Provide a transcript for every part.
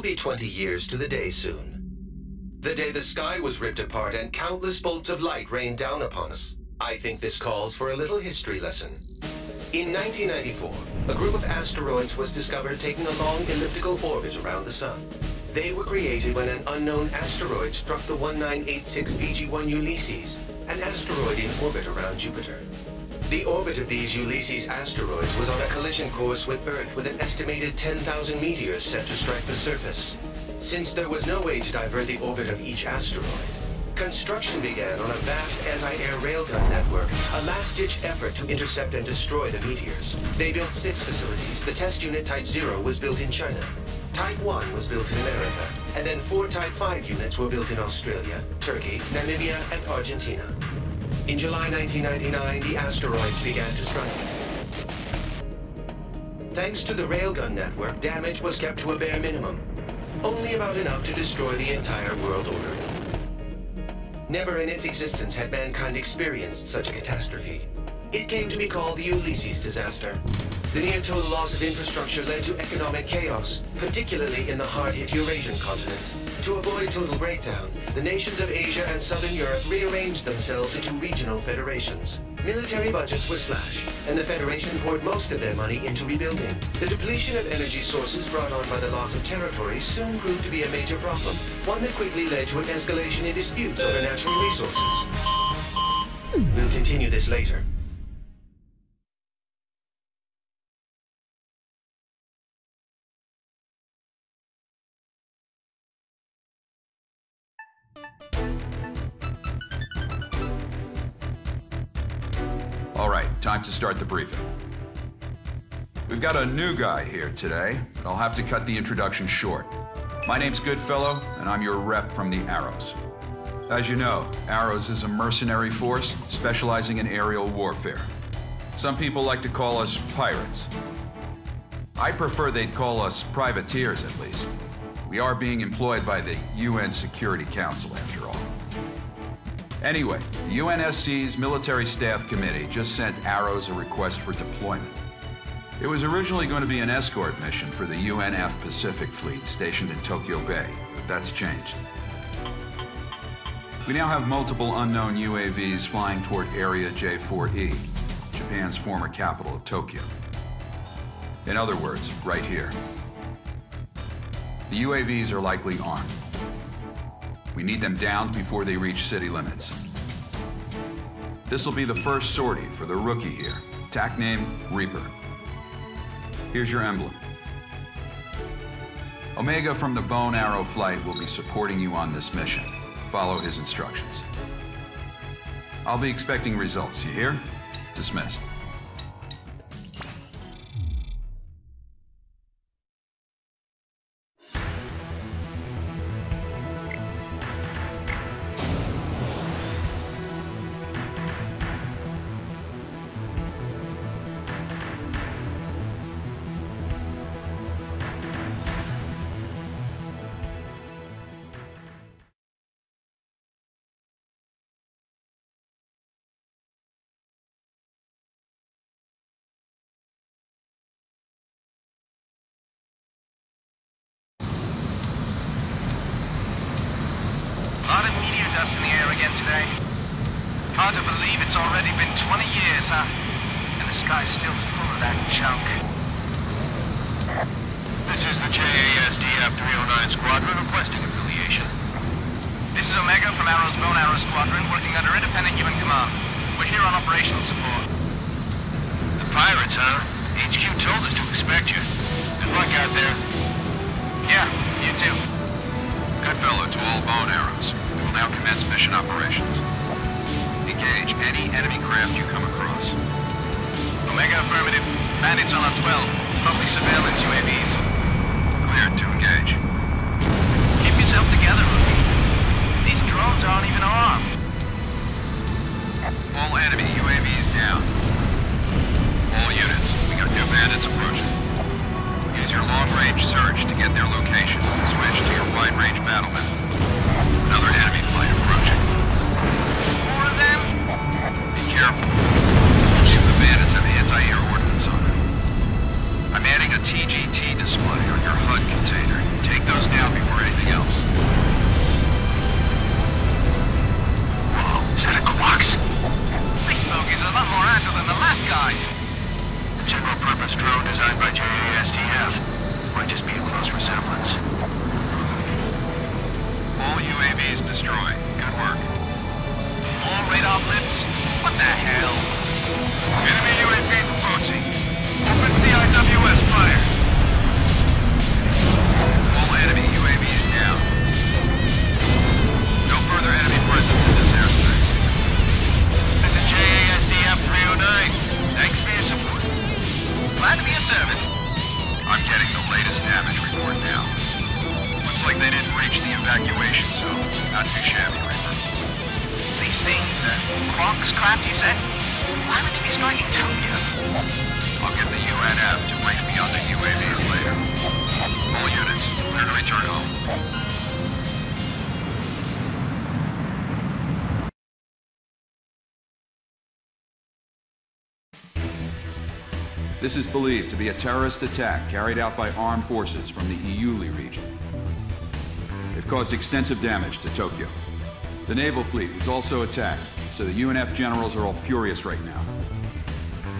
It'll be 20 years to the day soon. The day the sky was ripped apart and countless bolts of light rained down upon us. I think this calls for a little history lesson. In 1994, a group of asteroids was discovered taking a long elliptical orbit around the Sun. They were created when an unknown asteroid struck the 1986 VG-1 Ulysses, an asteroid in orbit around Jupiter. The orbit of these Ulysses asteroids was on a collision course with Earth with an estimated 10,000 meteors set to strike the surface. Since there was no way to divert the orbit of each asteroid, construction began on a vast anti-air railgun network, a last-ditch effort to intercept and destroy the meteors. They built six facilities. The test unit Type 0 was built in China. Type 1 was built in America, and then four Type 5 units were built in Australia, Turkey, Namibia, and Argentina. In July 1999, the asteroids began to strike. Thanks to the railgun network, damage was kept to a bare minimum. Only about enough to destroy the entire world order. Never in its existence had mankind experienced such a catastrophe. It came to be called the Ulysses disaster. The near-total loss of infrastructure led to economic chaos, particularly in the hard-hit Eurasian continent. To avoid total breakdown, the nations of Asia and Southern Europe rearranged themselves into regional federations. Military budgets were slashed, and the Federation poured most of their money into rebuilding. The depletion of energy sources brought on by the loss of territory soon proved to be a major problem, one that quickly led to an escalation in disputes over natural resources. We'll continue this later. Time to start the briefing. We've got a new guy here today, but I'll have to cut the introduction short. My name's Goodfellow, and I'm your rep from the Arrows. As you know, Arrows is a mercenary force specializing in aerial warfare. Some people like to call us pirates. I prefer they'd call us privateers, at least. We are being employed by the UN Security Council, after all. Anyway, the UNSC's Military Staff Committee just sent Arrows a request for deployment. It was originally going to be an escort mission for the UNF Pacific Fleet stationed in Tokyo Bay, but that's changed. We now have multiple unknown UAVs flying toward Area J4E, Japan's former capital of Tokyo. In other words, right here. The UAVs are likely armed. We need them downed before they reach city limits. This will be the first sortie for the rookie here. TAC name, Reaper. Here's your emblem. Omega from the Bone Arrow Flight will be supporting you on this mission. Follow his instructions. I'll be expecting results, you hear? Dismissed. Today. Hard to believe it's already been 20 years, huh? And the sky's still full of that junk. This is the JASDF 309 Squadron requesting affiliation. This is Omega from Arrow's Bone Arrow Squadron, working under independent Human command. We're here on operational support. The pirates, huh? HQ told us to expect you. Good luck out there. Yeah, you too. Goodfellow to all bone arrows. Will now commence mission operations. Engage any enemy craft you come across. Omega affirmative. Bandits on our 12. Probably surveillance UAVs. Cleared to engage. Keep yourself together, rookie. These drones aren't even armed. All enemy UAVs down. All units, we got new bandits approaching. Use your long-range search to get their location. Switch to your wide-range battlement. Another enemy flight approaching. More of them? Be careful. Of the bandits have anti-air ordnance on them. I'm adding a TGT display on your HUD container. Take those down before anything else. Whoa, is that a Quox? These bogies are a lot more agile than the last guys. A general purpose drone designed by JASDF. Might just be a close resemblance. All UAVs destroyed. Good work. More radar blips? What the hell? Enemy UAVs approaching. Open CIWS fire. All enemy UAVs down. No further enemy presence in this airspace. This is JASDF 309. Thanks for your support. Glad to be of service. I'm getting the latest damage report now. Looks like they didn't reach the evacuation zones. Not too shabby, Reaper. These things, uh, Quox craft, you said? Why would they be striking Tokyo? I'll get the UNF to brief me on the UAVs later. All units, clear to return home. This is believed to be a terrorist attack carried out by armed forces from the Iuli region. It caused extensive damage to Tokyo. The naval fleet was also attacked, so the UNF generals are all furious right now.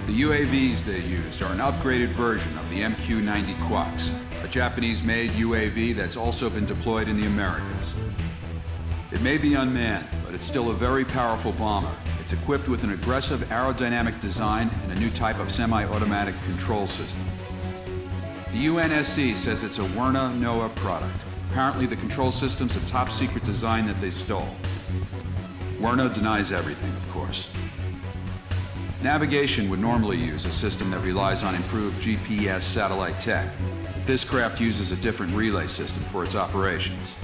The UAVs they used are an upgraded version of the MQ-90 Quox, a Japanese-made UAV that's also been deployed in the Americas. It may be unmanned, but it's still a very powerful bomber. It's equipped with an aggressive aerodynamic design and a new type of semi-automatic control system. The UNSC says it's a Werner Noah product. Apparently the control system's a top-secret design that they stole. Werna denies everything, of course. Navigation would normally use a system that relies on improved GPS satellite tech. This craft uses a different relay system for its operations.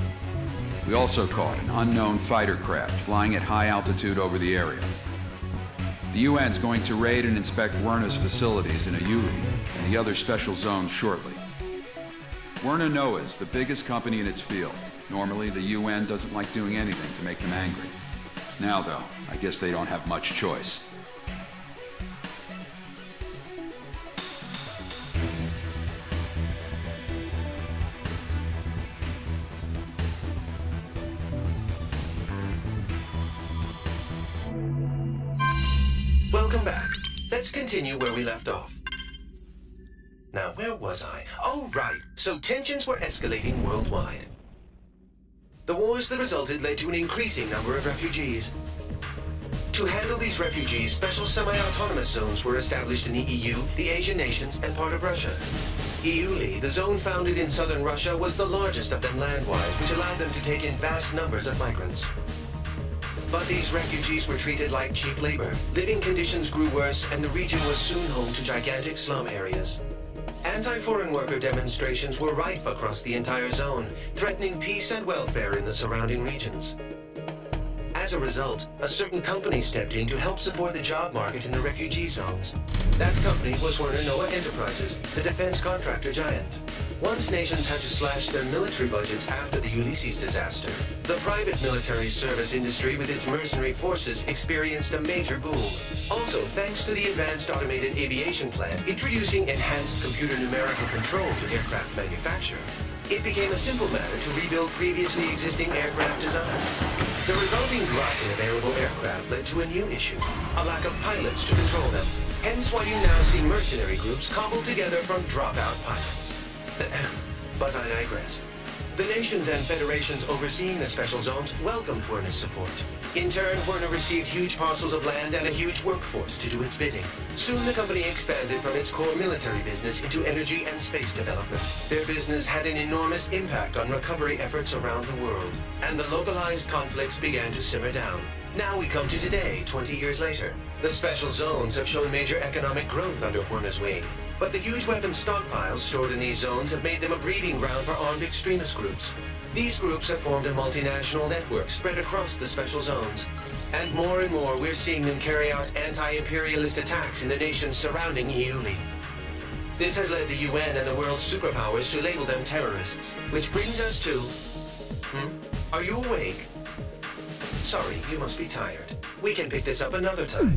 We also caught an unknown fighter craft flying at high altitude over the area. The UN's going to raid and inspect Werner's facilities in Iuli and the other special zones shortly. Werner Noah is the biggest company in its field. Normally, the UN doesn't like doing anything to make them angry. Now, though, I guess they don't have much choice. Continue where we left off. Now, where was I? Oh, right. So tensions were escalating worldwide. The wars that resulted led to an increasing number of refugees. To handle these refugees, special semi-autonomous zones were established in the EU, the Asian nations, and part of Russia. Iuli, the zone founded in southern Russia, was the largest of them land-wise, which allowed them to take in vast numbers of migrants. But these refugees were treated like cheap labor. Living conditions grew worse, and the region was soon home to gigantic slum areas. Anti-foreign worker demonstrations were rife across the entire zone, threatening peace and welfare in the surrounding regions. As a result, a certain company stepped in to help support the job market in the refugee zones. That company was Werner Noah Enterprises, the defense contractor giant. Once nations had to slash their military budgets after the Ulysses disaster, the private military service industry with its mercenary forces experienced a major boom. Also, thanks to the Advanced Automated Aviation Plan introducing enhanced computer numerical control to aircraft manufacture, it became a simple matter to rebuild previously existing aircraft designs. The resulting glut in available aircraft led to a new issue, a lack of pilots to control them. Hence why you now see mercenary groups cobbled together from dropout pilots. but I digress. The nations and federations overseeing the special zones welcomed Werner's support. In turn, Werner received huge parcels of land and a huge workforce to do its bidding. Soon the company expanded from its core military business into energy and space development. Their business had an enormous impact on recovery efforts around the world, and the localized conflicts began to simmer down. Now we come to today, 20 years later. The special zones have shown major economic growth under Werner's wing. But the huge weapons stockpiles stored in these zones have made them a breeding ground for armed extremist groups. These groups have formed a multinational network spread across the special zones. And more and more we're seeing them carry out anti-imperialist attacks in the nations surrounding Iuli. This has led the UN and the world's superpowers to label them terrorists. Which brings us to... Hmm? Are you awake? Sorry, you must be tired. We can pick this up another time.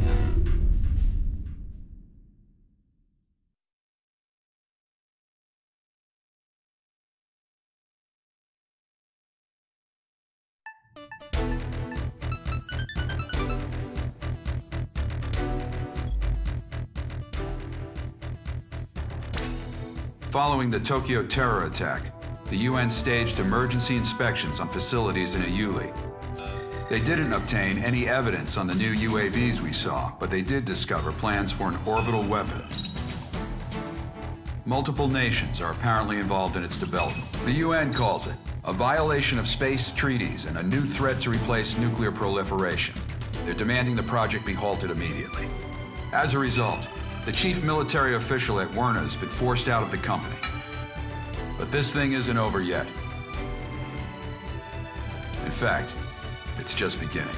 Following the Tokyo terror attack, the UN staged emergency inspections on facilities in Iuli. They didn't obtain any evidence on the new UAVs we saw, but they did discover plans for an orbital weapon. Multiple nations are apparently involved in its development. The UN calls it a violation of space treaties and a new threat to replace nuclear proliferation. They're demanding the project be halted immediately. As a result, the chief military official at Werner has been forced out of the company. But this thing isn't over yet. In fact, it's just beginning.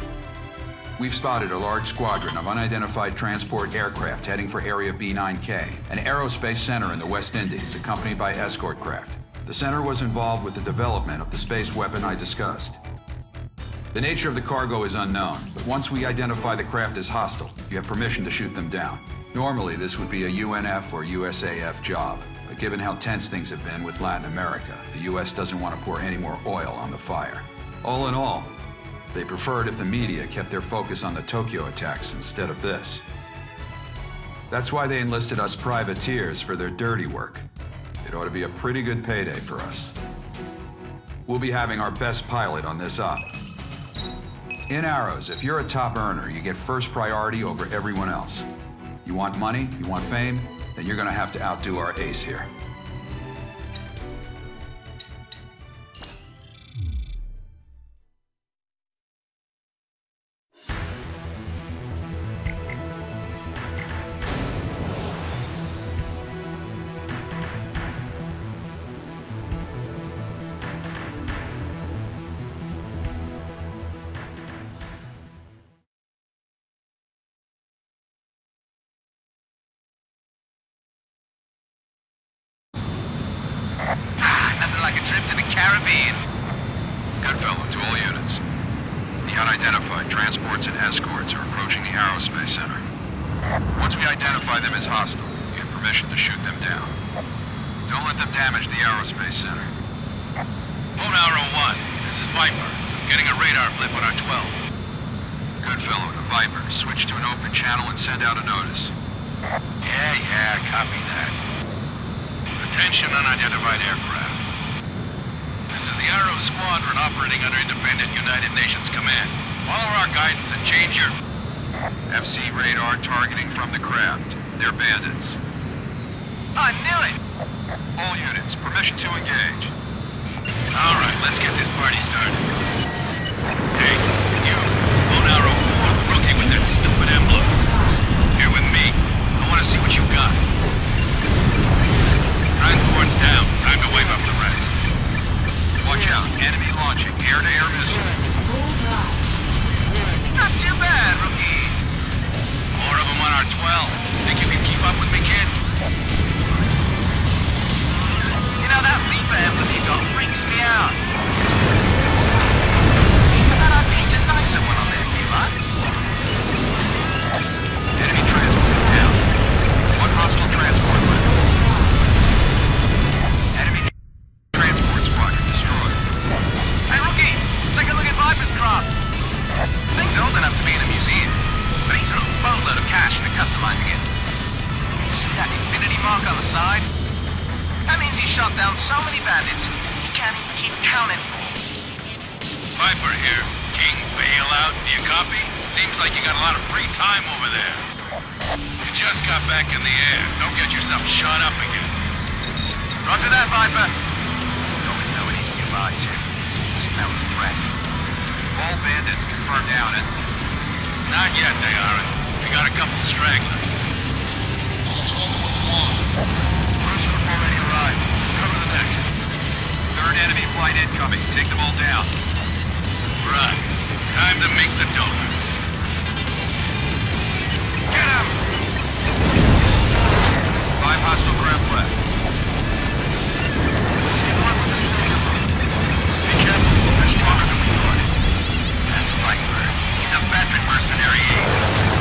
We've spotted a large squadron of unidentified transport aircraft heading for Area B9K, an aerospace center in the West Indies accompanied by escort craft. The center was involved with the development of the space weapon I discussed. The nature of the cargo is unknown, but once we identify the craft as hostile, you have permission to shoot them down. Normally, this would be a UNF or USAF job, but given how tense things have been with Latin America, the US doesn't want to pour any more oil on the fire. All in all, they preferred if the media kept their focus on the Tokyo attacks instead of this. That's why they enlisted us privateers for their dirty work. It ought to be a pretty good payday for us. We'll be having our best pilot on this op. In Arrows, if you're a top earner, you get first priority over everyone else. You want money, you want fame, then you're gonna have to outdo our ace here. Cash it. See that infinity mark on the side? That means he shot down so many bandits, he can't even keep counting. Viper here. King bailout. Do you copy? Seems like you got a lot of free time over there. You just got back in the air. Don't get yourself shot up again. Roger that, Viper. You always know when he's nearby, too. You can smell his breath. All bandits confirmed down and eh? Not yet, they aren't. Got a couple stragglers. Cruiser already arrived. Cover the next. third enemy flight incoming. Take them all down. Right. Time to make the donuts. Get him! Five hostile craft left. See the one with the snake. Be careful. They're stronger than we thought. That's Viper. He's a veteran mercenary ace.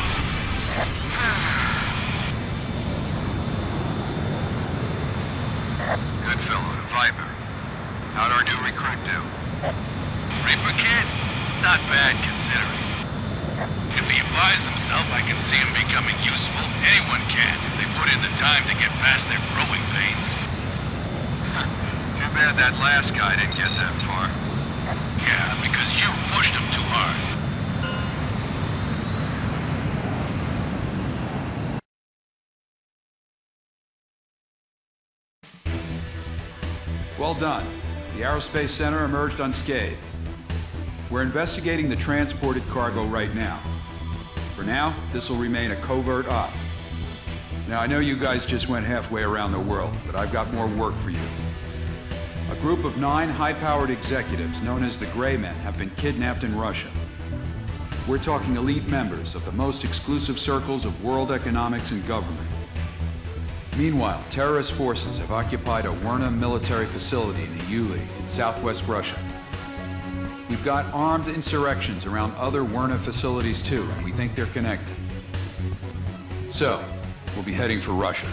Goodfellow to Viper. How'd our new recruit do? Reaper kid? Not bad, considering. If he applies himself, I can see him becoming useful. Anyone can, if they put in the time to get past their growing pains. Too bad that last guy didn't get that far. Yeah, because you pushed him too hard. Well done. The Aerospace Center emerged unscathed. We're investigating the transported cargo right now. For now, this will remain a covert op. Now, I know you guys just went halfway around the world, but I've got more work for you. A group of nine high-powered executives known as the Gray Men have been kidnapped in Russia. We're talking elite members of the most exclusive circles of world economics and government. Meanwhile, terrorist forces have occupied a Werner military facility in Iuli in southwest Russia. We've got armed insurrections around other Werner facilities too, and we think they're connected. So, we'll be heading for Russia.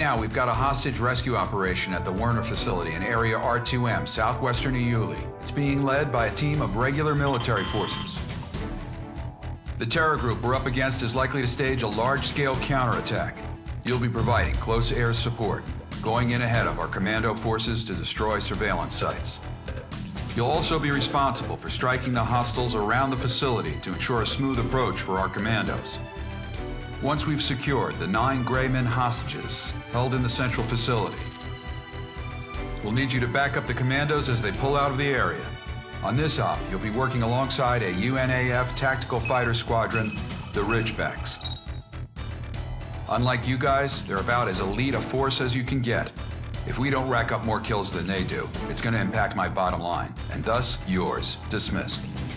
Now, we've got a hostage rescue operation at the Werner facility in Area R2M, southwestern Iuli. It's being led by a team of regular military forces. The terror group we're up against is likely to stage a large-scale counterattack. You'll be providing close air support, going in ahead of our commando forces to destroy surveillance sites. You'll also be responsible for striking the hostiles around the facility to ensure a smooth approach for our commandos. Once we've secured the nine Gray Men hostages held in the central facility, we'll need you to back up the commandos as they pull out of the area. On this op, you'll be working alongside a UNAF tactical fighter squadron, the Ridgebacks. Unlike you guys, they're about as elite a force as you can get. If we don't rack up more kills than they do, it's gonna impact my bottom line, and thus yours. Dismissed.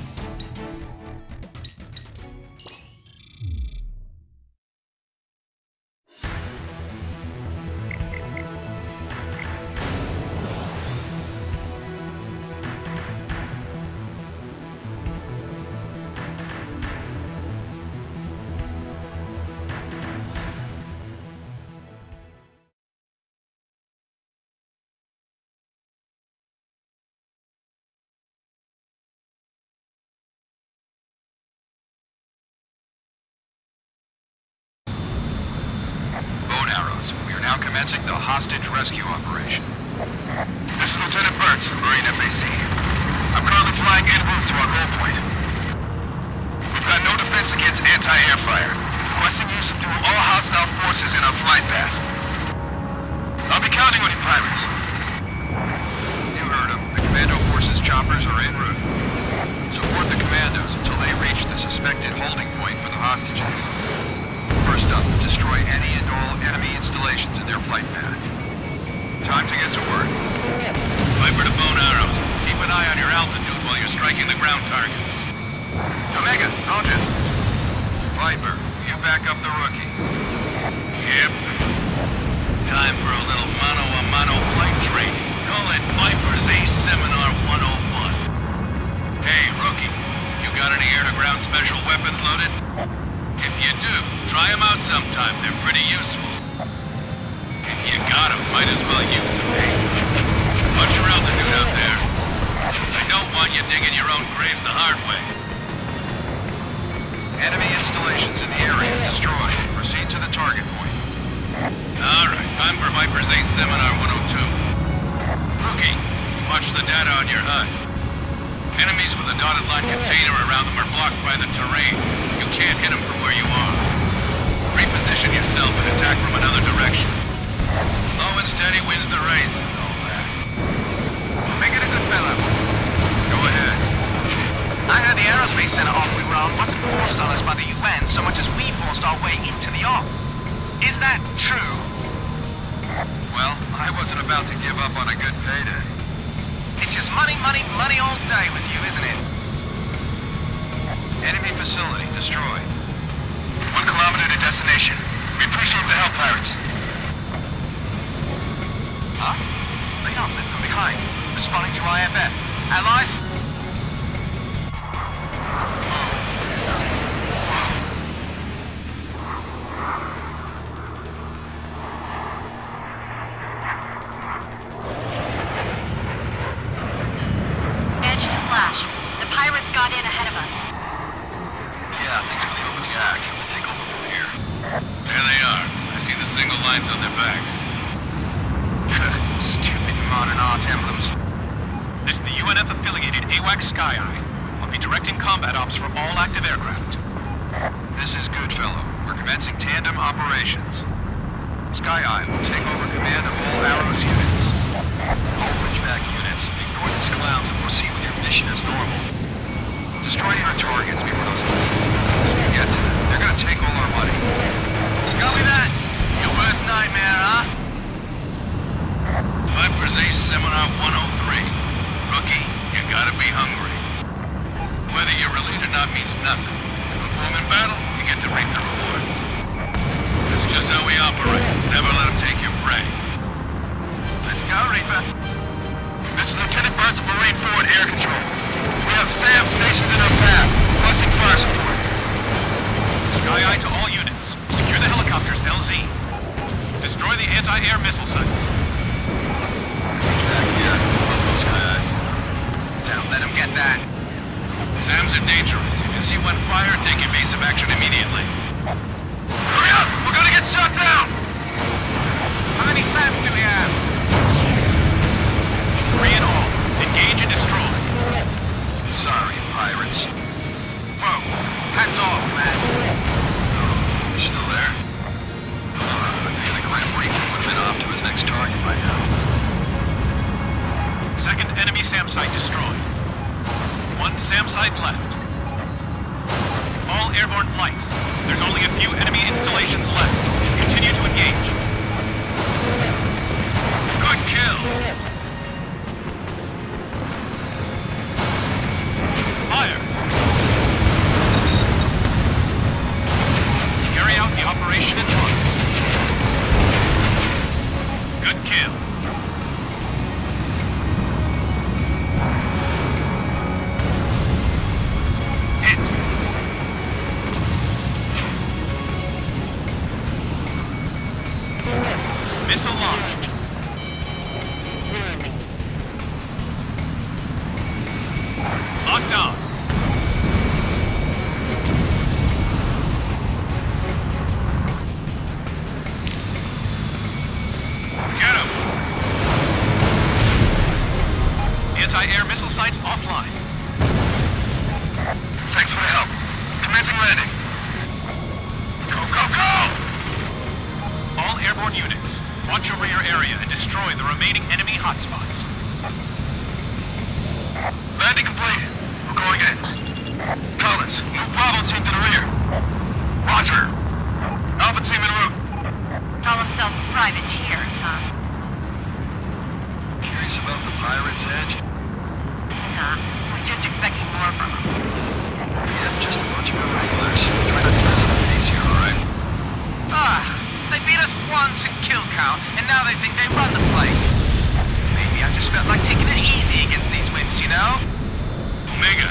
Omega,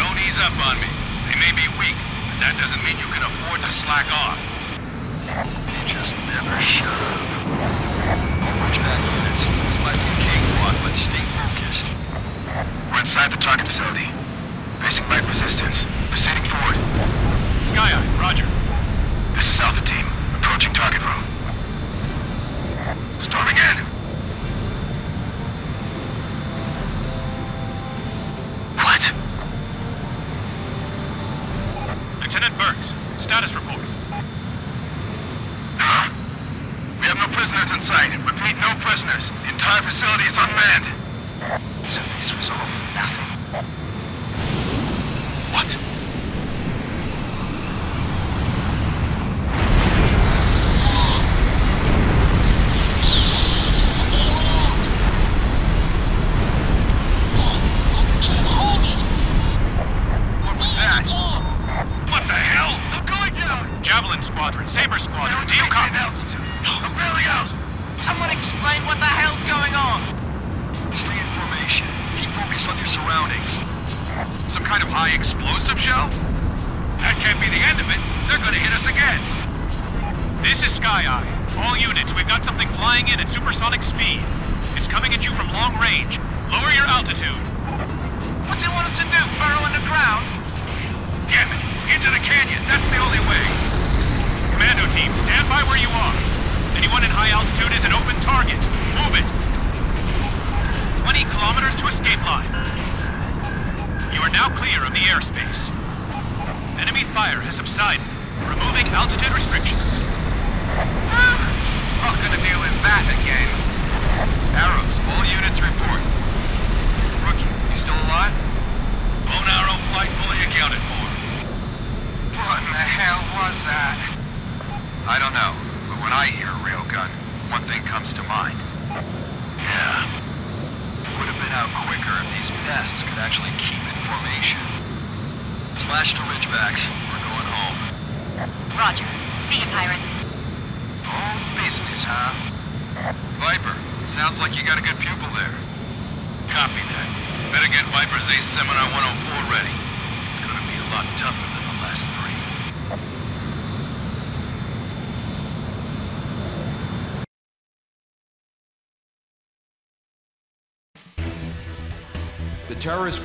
don't ease up on me. They may be weak, but that doesn't mean you can afford to slack off. You just never shut up. Watchback units, this might be a cakewalk, but stay focused. We're inside the target facility. Facing light resistance. Proceeding forward. Sky Eye, roger. This is Alpha Team, approaching target room. Storming in. Burks, status report. We have no prisoners in sight. Repeat, no prisoners. The entire facility is unmanned. So this was all for nothing.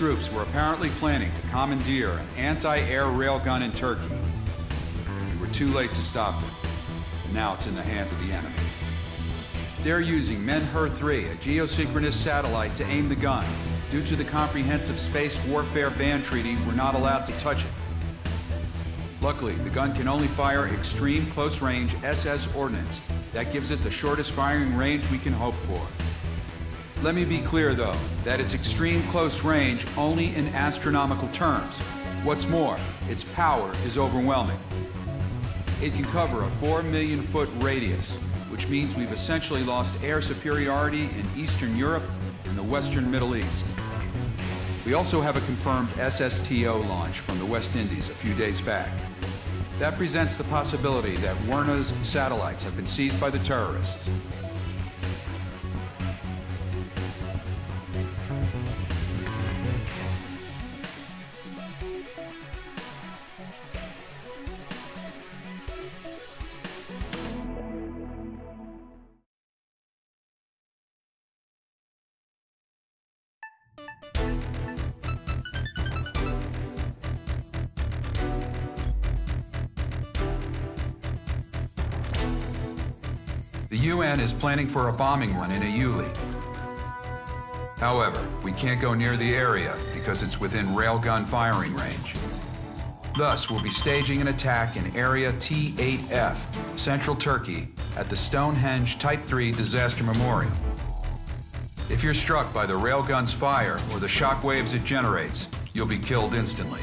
Groups were apparently planning to commandeer an anti-air railgun in Turkey. We were too late to stop them, and now it's in the hands of the enemy. They're using Menher-3, a geosynchronous satellite, to aim the gun. Due to the Comprehensive Space Warfare Ban Treaty, we're not allowed to touch it. Luckily, the gun can only fire extreme close-range SS ordnance. That gives it the shortest firing range we can hope for. Let me be clear, though, that it's extreme close range only in astronomical terms. What's more, its power is overwhelming. It can cover a 4 million foot radius, which means we've essentially lost air superiority in Eastern Europe and the Western Middle East. We also have a confirmed SSTO launch from the West Indies a few days back. That presents the possibility that Werner's satellites have been seized by the terrorists. Is planning for a bombing run in Iuli. However, we can't go near the area because it's within railgun firing range. Thus, we'll be staging an attack in Area T8F, central Turkey, at the Stonehenge Type 3 Disaster Memorial. If you're struck by the railgun's fire or the shockwaves it generates, you'll be killed instantly.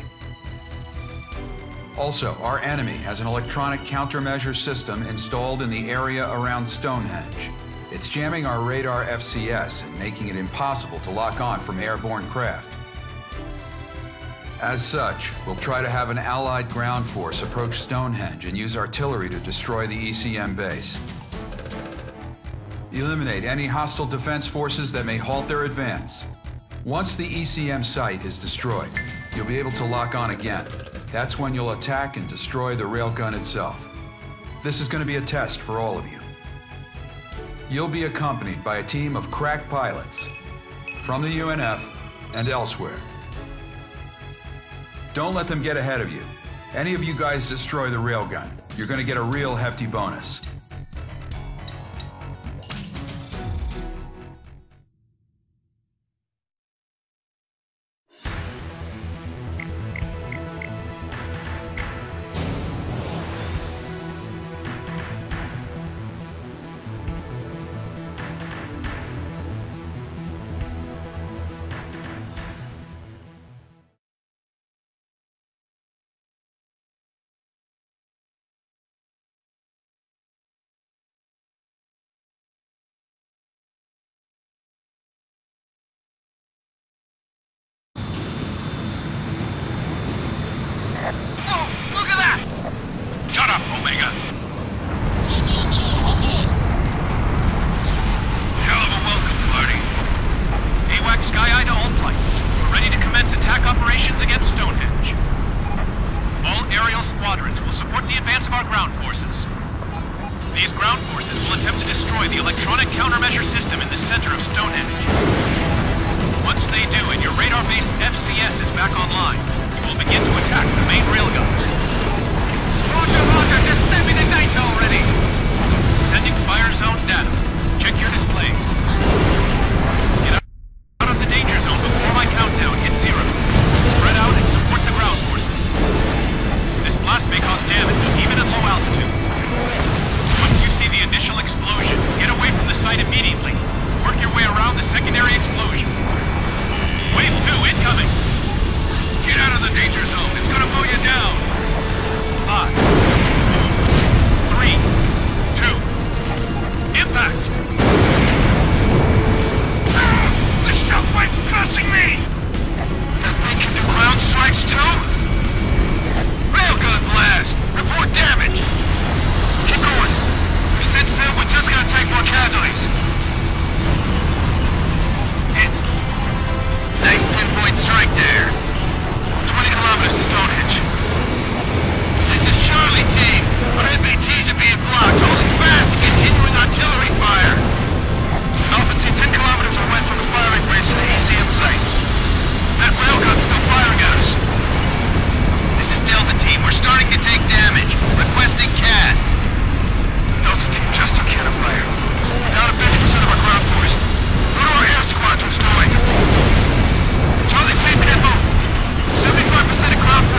Also, our enemy has an electronic countermeasure system installed in the area around Stonehenge. It's jamming our radar FCS and making it impossible to lock on from airborne craft. As such, we'll try to have an Allied ground force approach Stonehenge and use artillery to destroy the ECM base. Eliminate any hostile defense forces that may halt their advance. Once the ECM site is destroyed, you'll be able to lock on again. That's when you'll attack and destroy the railgun itself. This is going to be a test for all of you. You'll be accompanied by a team of crack pilots from the UNF and elsewhere. Don't let them get ahead of you. Any of you guys destroy the railgun, you're going to get a real hefty bonus. coming. Get out of the danger zone. It's gonna blow you down. Five, four, three, two, impact. Ah, the shockwave's crushing me. That thing can do ground strikes too. Railgun blast. Report damage. Keep going. If we sit still, we're just gonna take more casualties. Hit. Nice pinpoint strike there. 20 kilometers to Stonehenge. This is Charlie team. Our MBTs are being blocked. Holding fast and continuing artillery fire. Offensive 10 kilometers away from the firing range to the ECM site. That railgun's still firing at us. This is Delta team. We're starting to take damage. Requesting CAS. Delta team just took cannon fire. Down to 50% of our ground force. Go to our air squadrons going.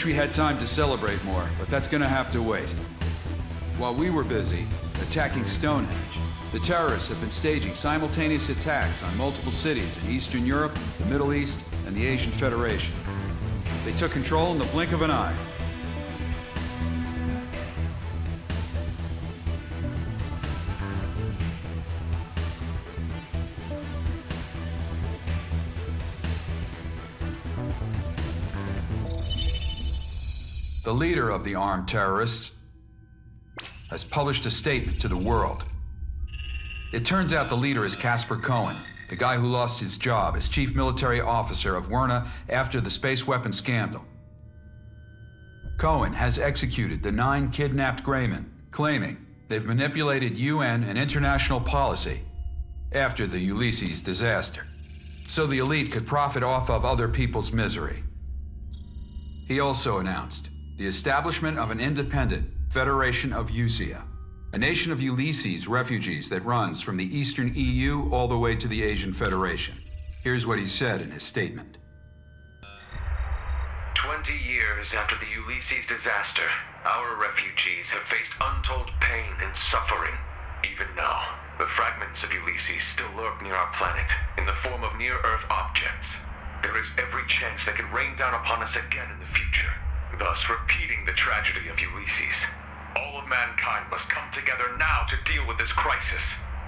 wish we had time to celebrate more, but that's gonna have to wait. While we were busy attacking Stonehenge, the terrorists have been staging simultaneous attacks on multiple cities in Eastern Europe, the Middle East, and the Asian Federation. They took control in the blink of an eye. The armed terrorists has published a statement to the world. It turns out the leader is Casper Cohen, the guy who lost his job as chief military officer of Werner Noah after the space weapon scandal. Cohen has executed the nine kidnapped Greymen, claiming they've manipulated UN and international policy after the Ulysses disaster, so the elite could profit off of other people's misery. He also announced the establishment of an independent Federation of Usea, a nation of Ulysses refugees that runs from the Eastern EU all the way to the Asian Federation. Here's what he said in his statement. Twenty years after the Ulysses disaster, our refugees have faced untold pain and suffering. Even now, the fragments of Ulysses still lurk near our planet in the form of near-Earth objects. There is every chance they could rain down upon us again in the future, thus repeating the tragedy of Ulysses. All of mankind must come together now to deal with this crisis.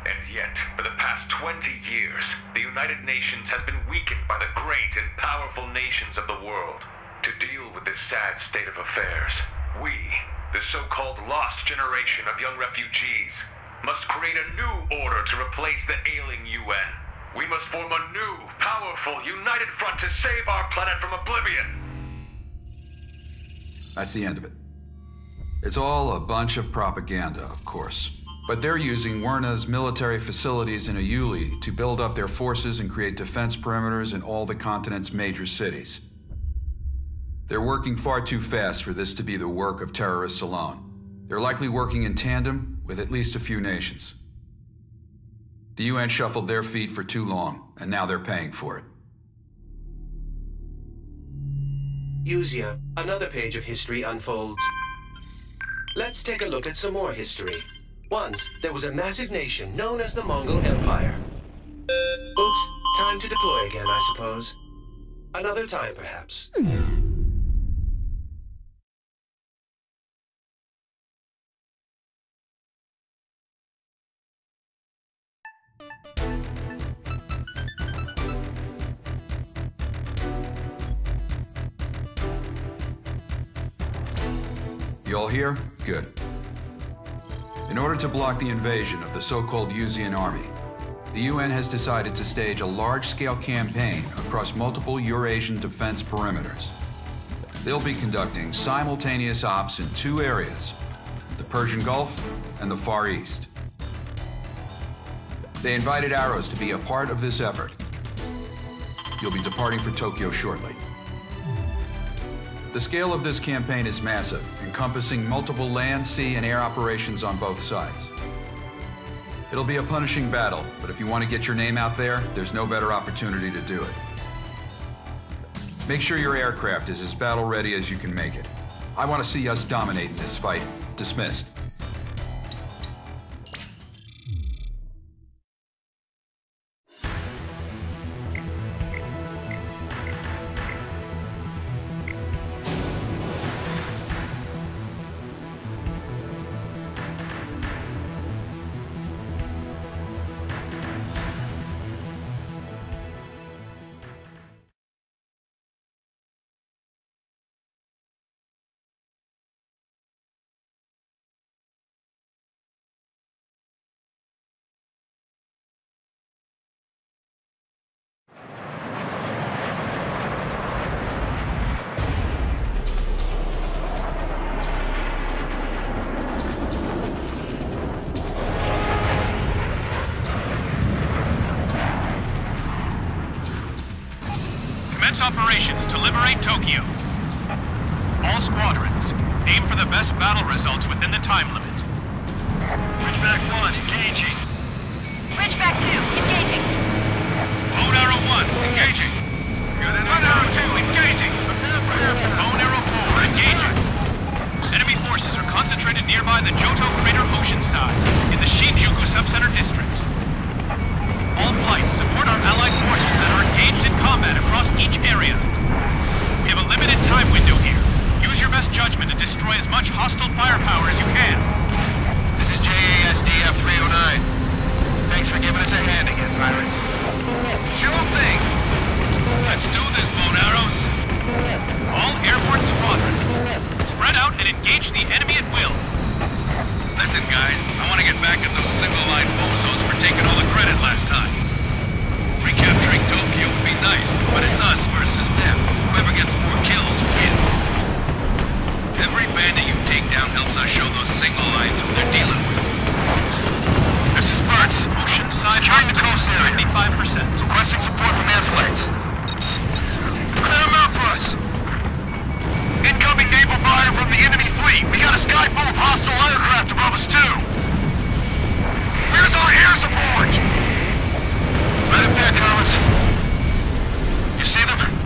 And yet, for the past 20 years, the United Nations has been weakened by the great and powerful nations of the world. To deal with this sad state of affairs, we, the so-called lost generation of young refugees, must create a new order to replace the ailing UN. We must form a new, powerful, united front to save our planet from oblivion. That's the end of it. It's all a bunch of propaganda, of course. But they're using Werner's military facilities in Iuli to build up their forces and create defense perimeters in all the continent's major cities. They're working far too fast for this to be the work of terrorists alone. They're likely working in tandem with at least a few nations. The UN shuffled their feet for too long, and now they're paying for it. Usea, another page of history unfolds. Let's take a look at some more history. Once, there was a massive nation known as the Mongol Empire. Oops, time to deploy again, I suppose. Another time, perhaps. To block the invasion of the so-called Usean army, the UN has decided to stage a large-scale campaign across multiple Eurasian defense perimeters. They'll be conducting simultaneous ops in two areas, the Persian Gulf and the Far East. They invited Arrows to be a part of this effort. You'll be departing for Tokyo shortly. The scale of this campaign is massive, encompassing multiple land, sea, and air operations on both sides. It'll be a punishing battle, but if you want to get your name out there, there's no better opportunity to do it. Make sure your aircraft is as battle ready as you can make it. I want to see us dominating this fight. Dismissed. Tokyo. All squadrons, aim for the best battle results within the time limit. Ridgeback 1, engaging. Ridgeback 2, engaging. Bone Arrow 1, engaging. Bone Arrow 2, engaging. Bone Arrow 4, engaging. Enemy forces are concentrated nearby the Johto Crater Oceanside, in the Shinjuku Subcenter District. All flights support our allied forces that are engaged in combat across each area. We have a limited time window here. Use your best judgment to destroy as much hostile firepower as you can. This is JASDF 309. Thanks for giving us a hand again, pirates. Sure thing. Let's do this, bone arrows. All airborne squadrons, spread out and engage the enemy at will. Listen, guys, I want to get back at those single-line bozos for taking all the credit last time. Recapturing Tokyo would be nice, but it's us versus them. Whoever gets more kills wins. Every bandit you take down helps us show those single lines who they're dealing with. This is Burt's. Oceanside Securing the coast area. 75%. Requesting support from airplanes. Clear them out for us. Incoming naval fire from the enemy fleet. We got a sky full of hostile aircraft above us, too. Where's our air support? Right up there, Collins. You see them?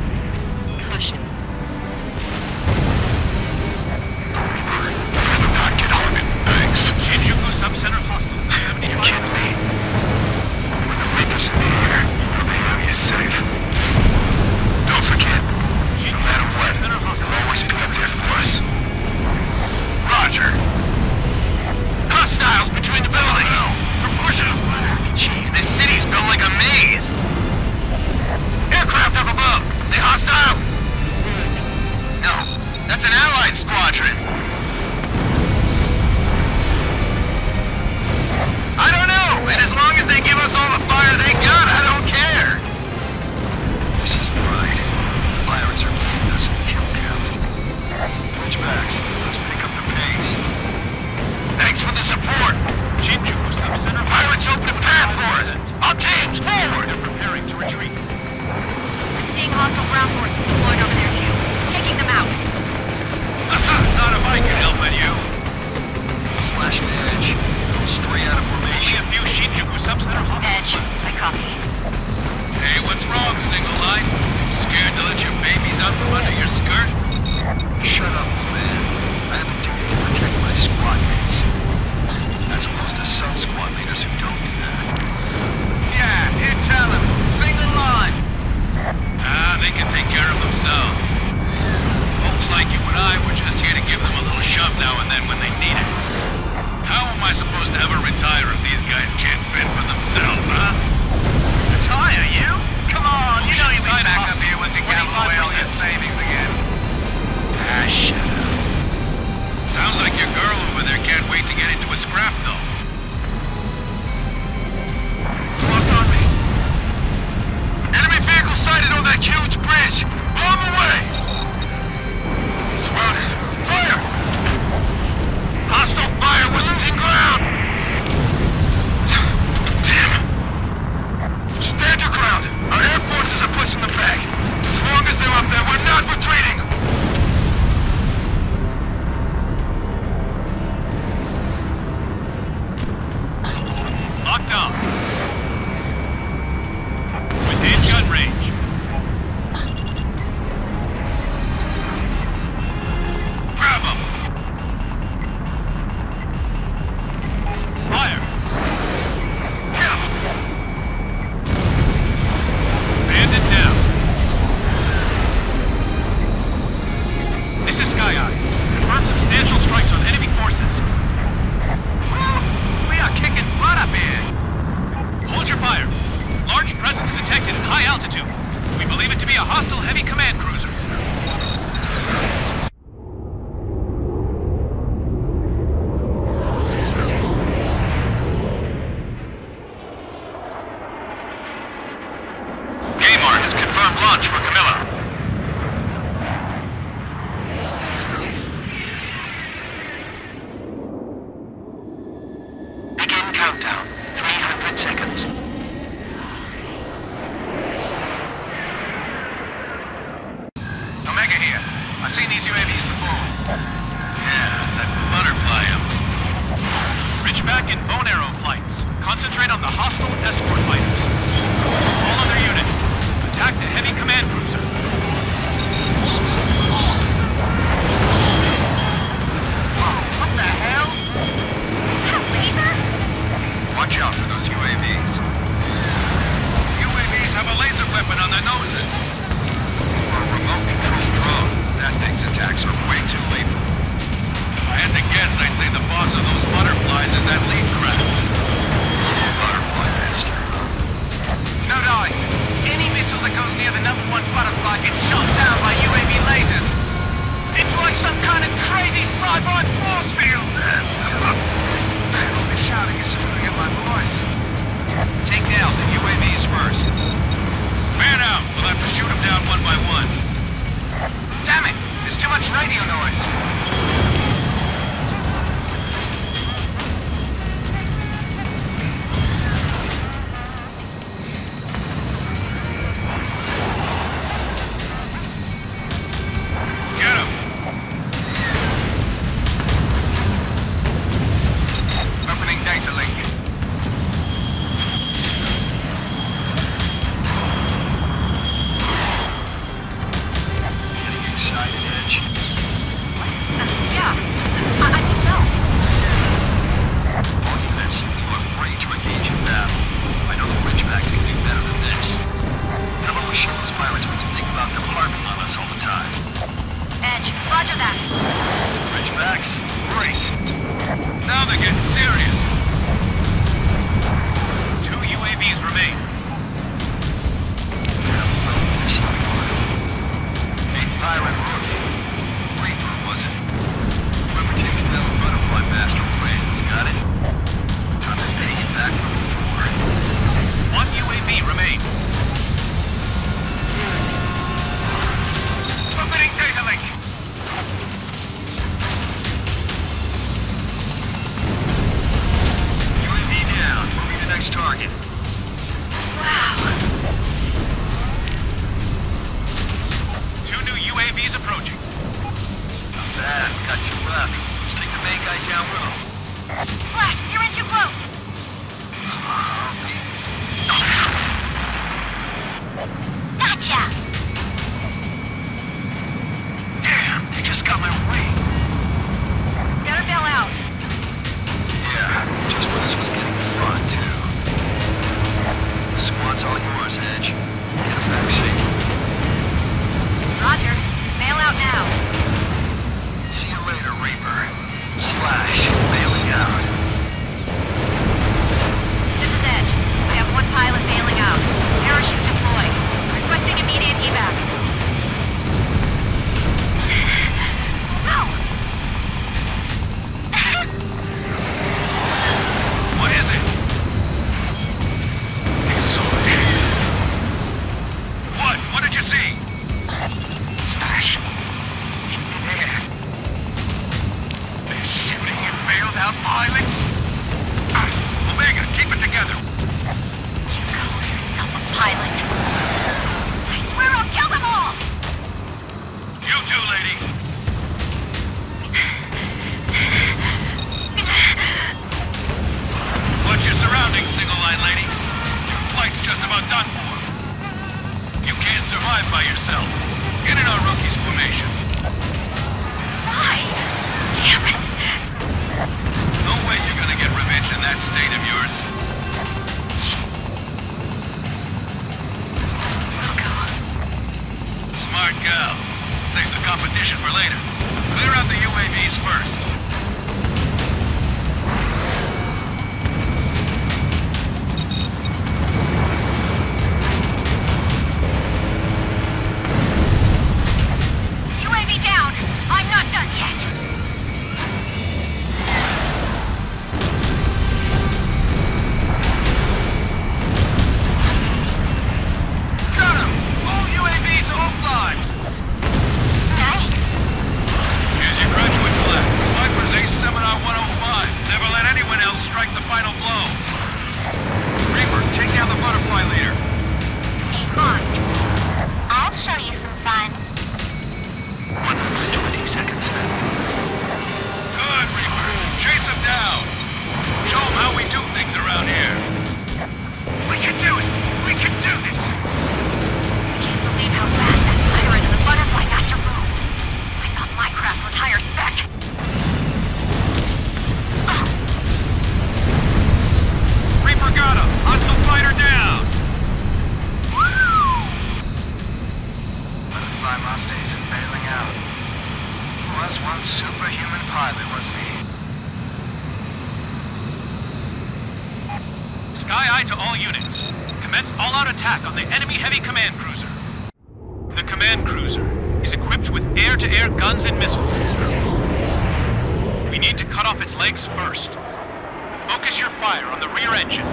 Fire on the rear engine.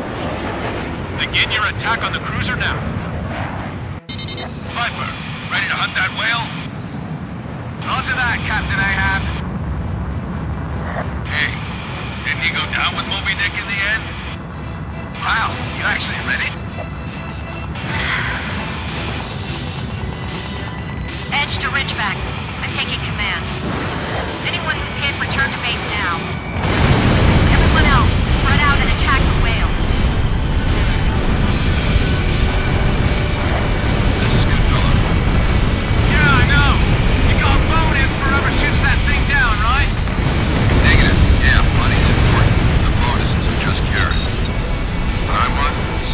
Begin your attack on the cruiser now. Viper, ready to hunt that whale? Roger that, Captain Ahab. Hey, didn't he go down with Moby Dick in the end? Wow, you actually ready? Edge to Ridgebacks. I'm taking command. Anyone who's hit, return to base now. Everyone else, spread out and shoots that thing down, right? Negative. Yeah, money's important. The bonuses are just carrots. I want is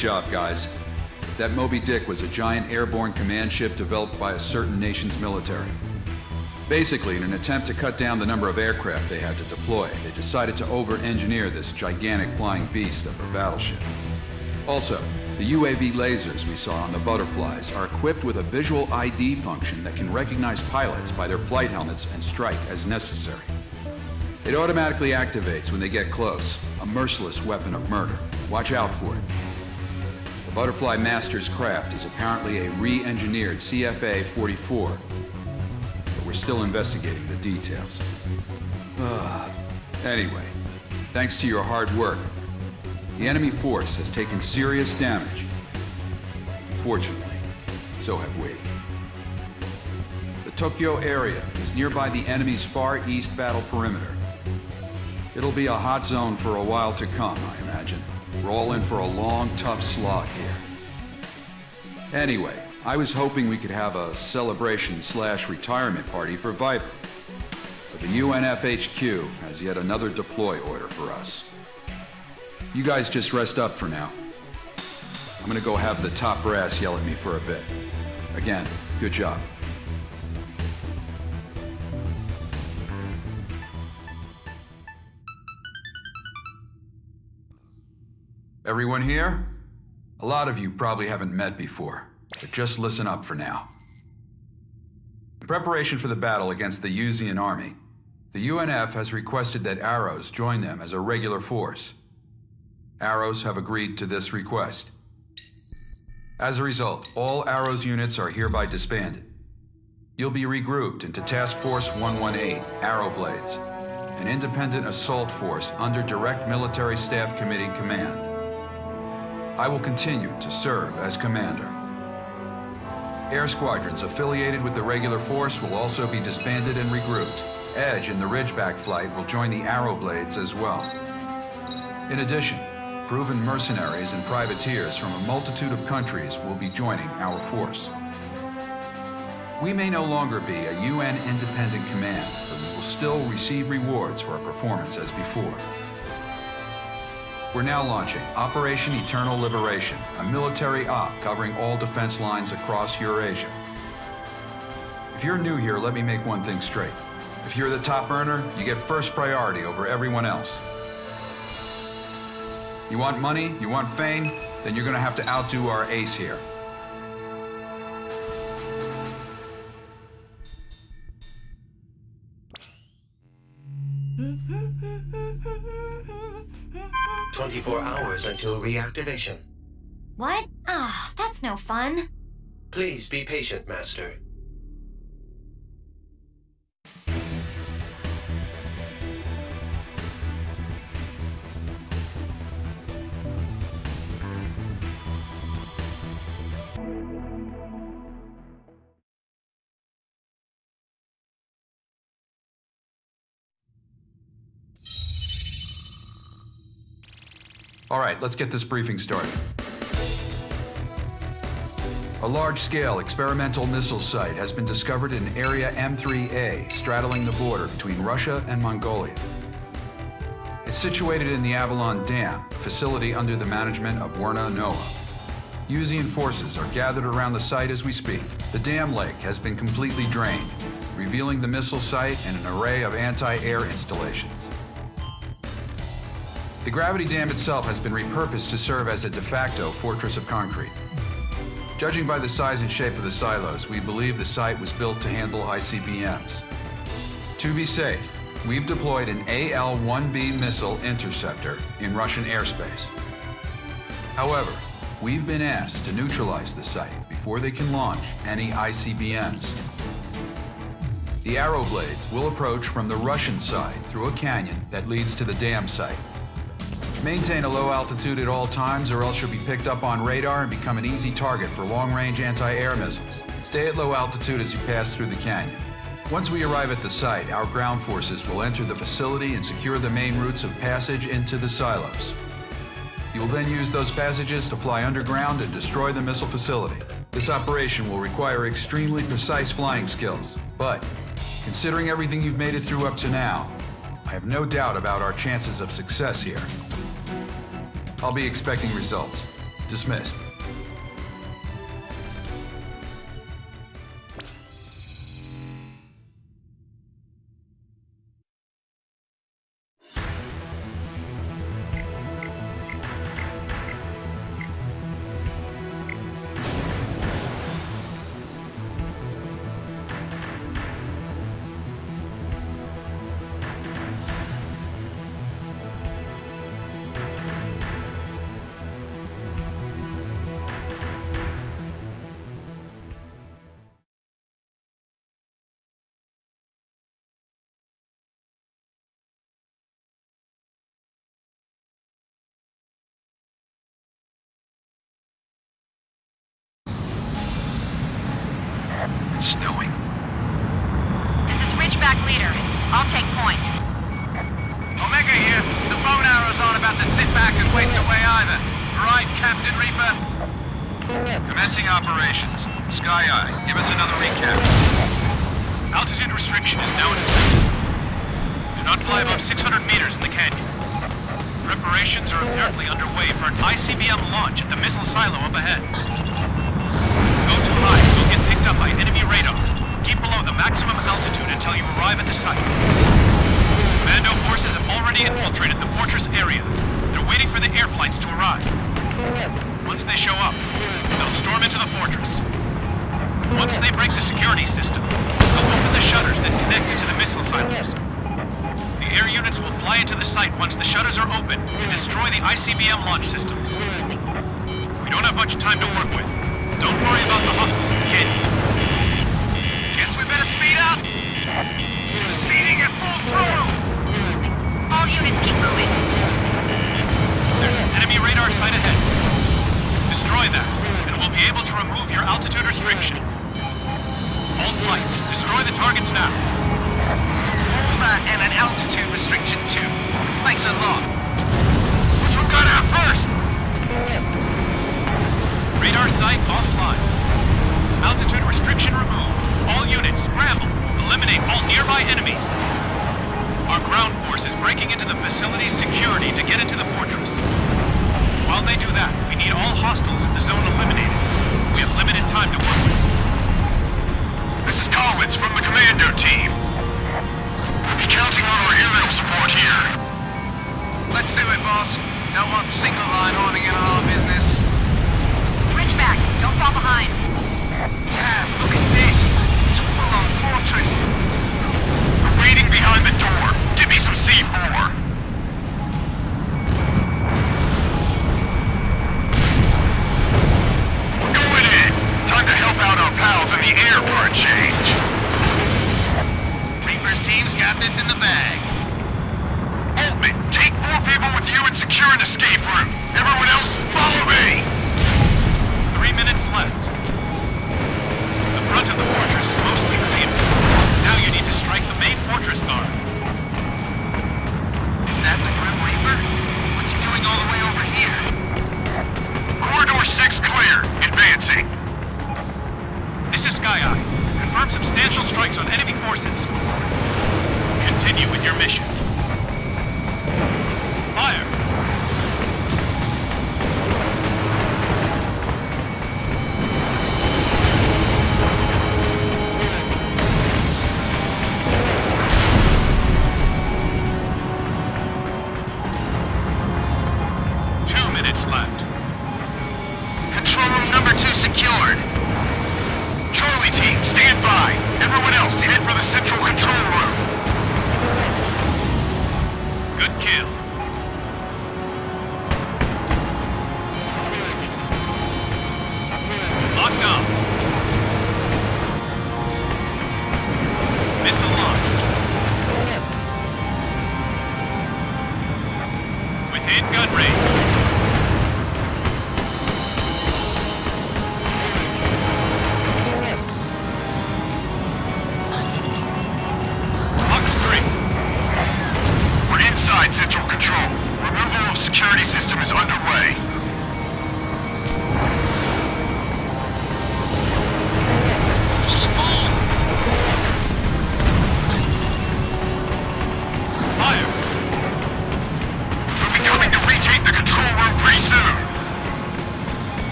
job, guys. That Moby Dick was a giant airborne command ship developed by a certain nation's military. Basically, in an attempt to cut down the number of aircraft they had to deploy, they decided to over-engineer this gigantic flying beast of a battleship. Also, the UAV lasers we saw on the butterflies are equipped with a visual ID function that can recognize pilots by their flight helmets and strike as necessary. It automatically activates when they get close, a merciless weapon of murder. Watch out for it. The Butterfly Master's craft is apparently a re-engineered CFA-44, but we're still investigating the details. Ah. anyway, thanks to your hard work, the enemy force has taken serious damage. Fortunately, so have we. The Tokyo area is nearby the enemy's far east battle perimeter. It'll be a hot zone for a while to come, I imagine. We're all in for a long, tough slog here. Anyway, I was hoping we could have a celebration slash retirement party for Viper. But the UNF HQ has yet another deploy order for us. You guys just rest up for now. I'm gonna go have the top brass yell at me for a bit. Again, good job. Everyone here? A lot of you probably haven't met before, but just listen up for now. In preparation for the battle against the Usean army, the UNF has requested that Arrows join them as a regular force. Arrows have agreed to this request. As a result, all Arrows units are hereby disbanded. You'll be regrouped into Task Force 118, Arrowblades, an independent assault force under Direct Military Staff Committee command. I will continue to serve as commander. Air squadrons affiliated with the regular force will also be disbanded and regrouped. Edge and the Ridgeback flight will join the Arrowblades as well. In addition, proven mercenaries and privateers from a multitude of countries will be joining our force. We may no longer be a UN independent command, but we will still receive rewards for our performance as before. We're now launching Operation Eternal Liberation, a military op covering all defense lines across Eurasia. If you're new here, let me make one thing straight. If you're the top earner, you get first priority over everyone else. You want money, you want fame, then you're gonna have to outdo our ace here. Twenty-four hours until reactivation. What? Ah, that's no fun. Please be patient, Master. All right, let's get this briefing started. A large-scale experimental missile site has been discovered in Area M3A, straddling the border between Russia and Mongolia. It's situated in the Avalon Dam, a facility under the management of Werner Noah. Usean forces are gathered around the site as we speak. The dam lake has been completely drained, revealing the missile site and an array of anti-air installations. The gravity dam itself has been repurposed to serve as a de facto fortress of concrete. Judging by the size and shape of the silos, we believe the site was built to handle ICBMs. To be safe, we've deployed an AL-1B missile interceptor in Russian airspace. However, we've been asked to neutralize the site before they can launch any ICBMs. The Arrowblades will approach from the Russian side through a canyon that leads to the dam site. Maintain a low altitude at all times or else you'll be picked up on radar and become an easy target for long-range anti-air missiles. Stay at low altitude as you pass through the canyon. Once we arrive at the site, our ground forces will enter the facility and secure the main routes of passage into the silos. You will then use those passages to fly underground and destroy the missile facility. This operation will require extremely precise flying skills, but considering everything you've made it through up to now, I have no doubt about our chances of success here. I'll be expecting results. Dismissed.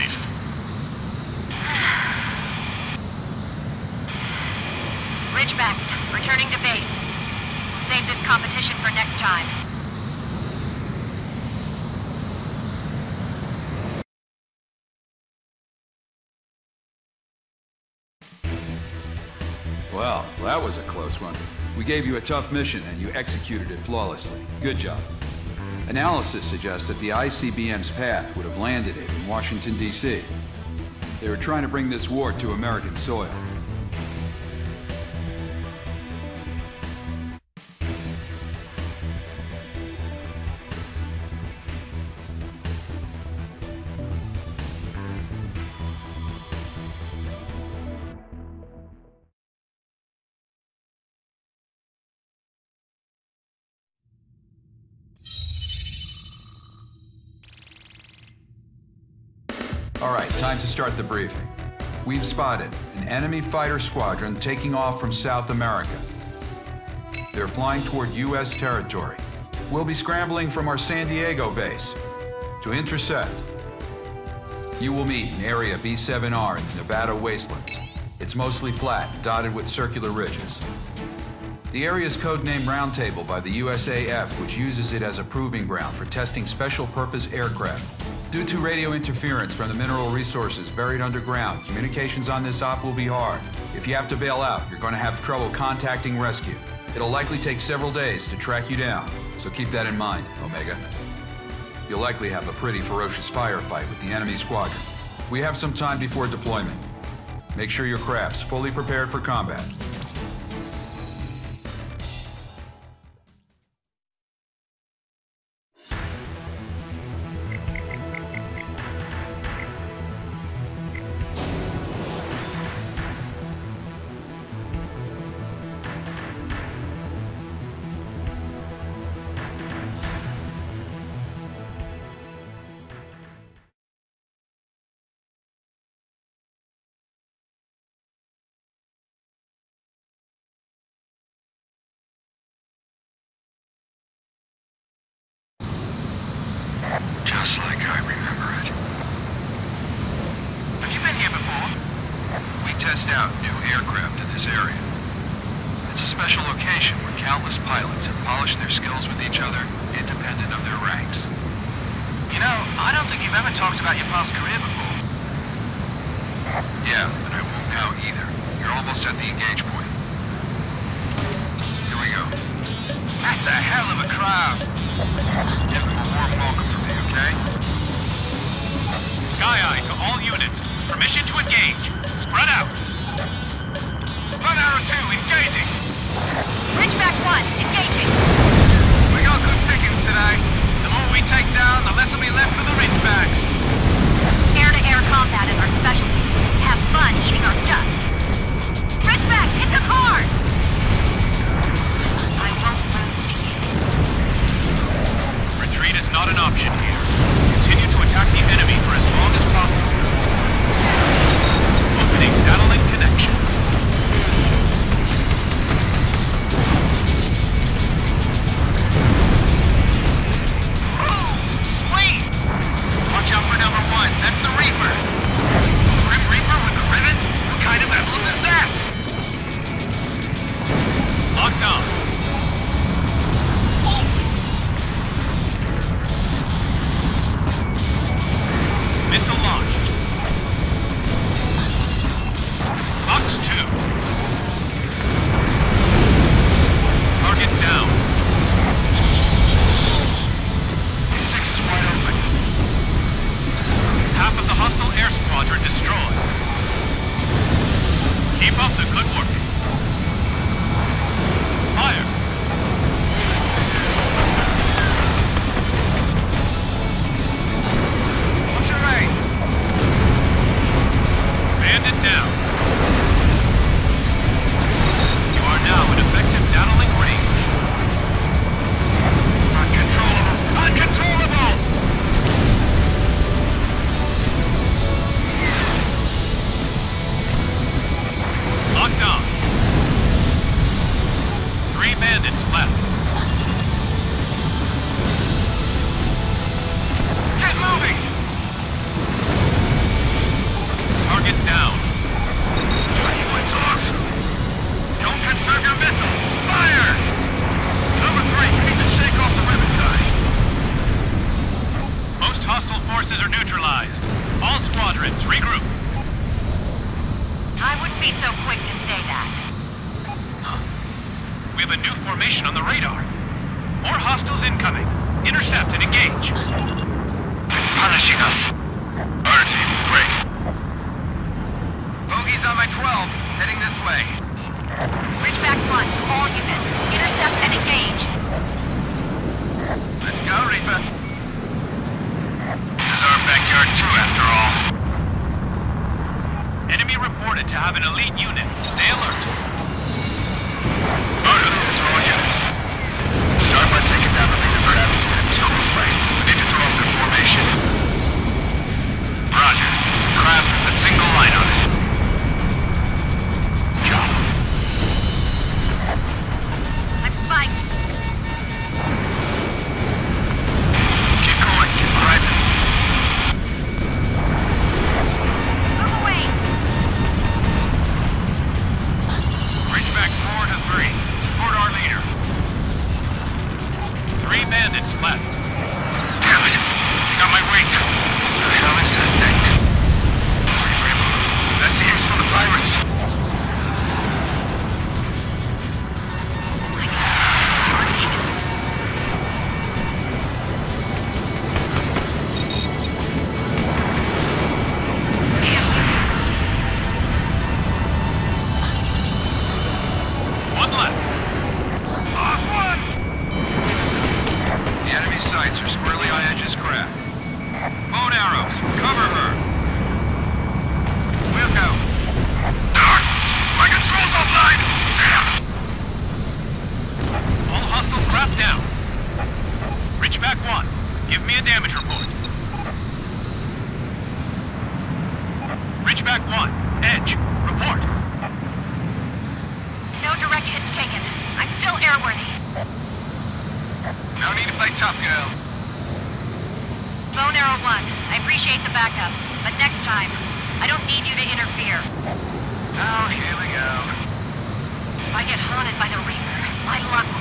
Safe. Ridgebacks, returning to base. We'll save this competition for next time. Well, that was a close one. We gave you a tough mission and you executed it flawlessly. Good job. Analysis suggests that the ICBM's path would have landed it in Washington, D.C. They were trying to bring this war to American soil. Spotted an enemy fighter squadron taking off from South America. They're flying toward U.S. territory. We'll be scrambling from our San Diego base to intercept. You will meet in Area B7R in the Nevada wastelands. It's mostly flat, dotted with circular ridges. The area is codenamed Roundtable by the USAF, which uses it as a proving ground for testing special purpose aircraft. Due to radio interference from the mineral resources buried underground, communications on this op will be hard. If you have to bail out, you're going to have trouble contacting rescue. It'll likely take several days to track you down, so keep that in mind, Omega. You'll likely have a pretty ferocious firefight with the enemy squadron. We have some time before deployment. Make sure your craft's fully prepared for combat. Attack 1, give me a damage report. Ridgeback 1, Edge, report. No direct hits taken. I'm still airworthy. No need to play tough, girl. Bone Arrow 1, I appreciate the backup, but next time, I don't need you to interfere. Oh, here we go. If I get haunted by the Reaper, my luck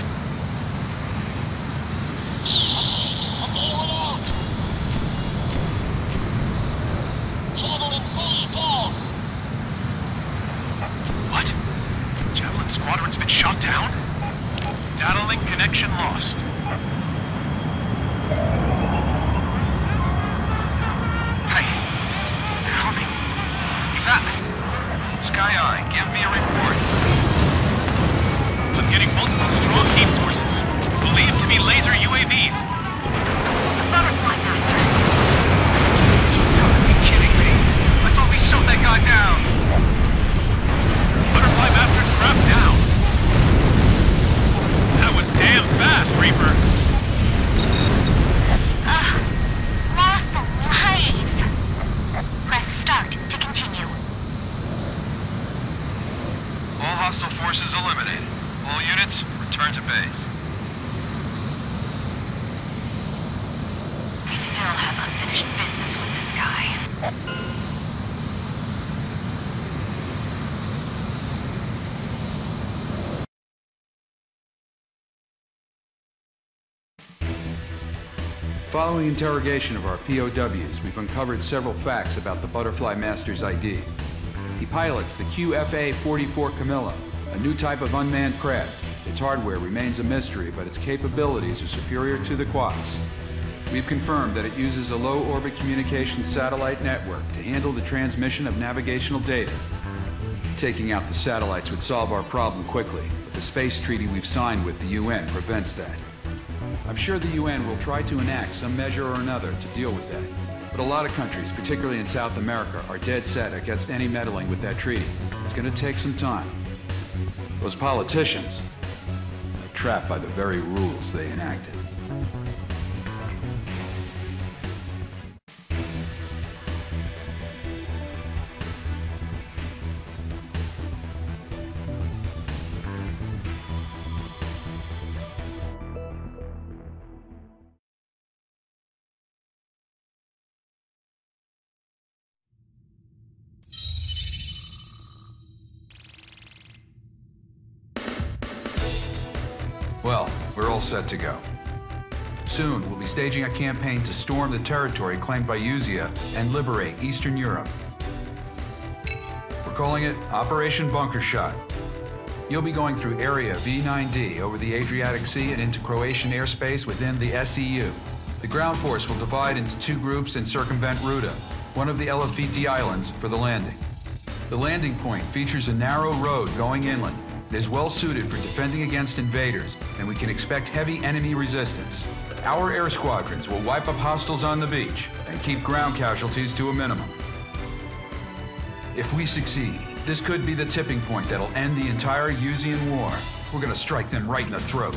Following interrogation of our POWs, we've uncovered several facts about the Butterfly Master's ID. He pilots the QFA-44 Carmilla, a new type of unmanned craft. Its hardware remains a mystery, but its capabilities are superior to the Quads. We've confirmed that it uses a low-orbit communications satellite network to handle the transmission of navigational data. Taking out the satellites would solve our problem quickly, but the space treaty we've signed with the UN prevents that. I'm sure the UN will try to enact some measure or another to deal with that. But a lot of countries, particularly in South America, are dead set against any meddling with that treaty. It's going to take some time. Those politicians are trapped by the very rules they enacted. Set to go. Soon, we'll be staging a campaign to storm the territory claimed by Usea and liberate Eastern Europe. We're calling it Operation Bunker Shot. You'll be going through Area V9D over the Adriatic Sea and into Croatian airspace within the SEU. The ground force will divide into two groups and circumvent Ruta, one of the Elafiti Islands, for the landing. The landing point features a narrow road going inland. It is well suited for defending against invaders, and we can expect heavy enemy resistance. Our air squadrons will wipe up hostiles on the beach and keep ground casualties to a minimum. If we succeed, this could be the tipping point that'll end the entire Usean war. We're gonna strike them right in the throat.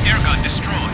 Anti-air gun destroyed.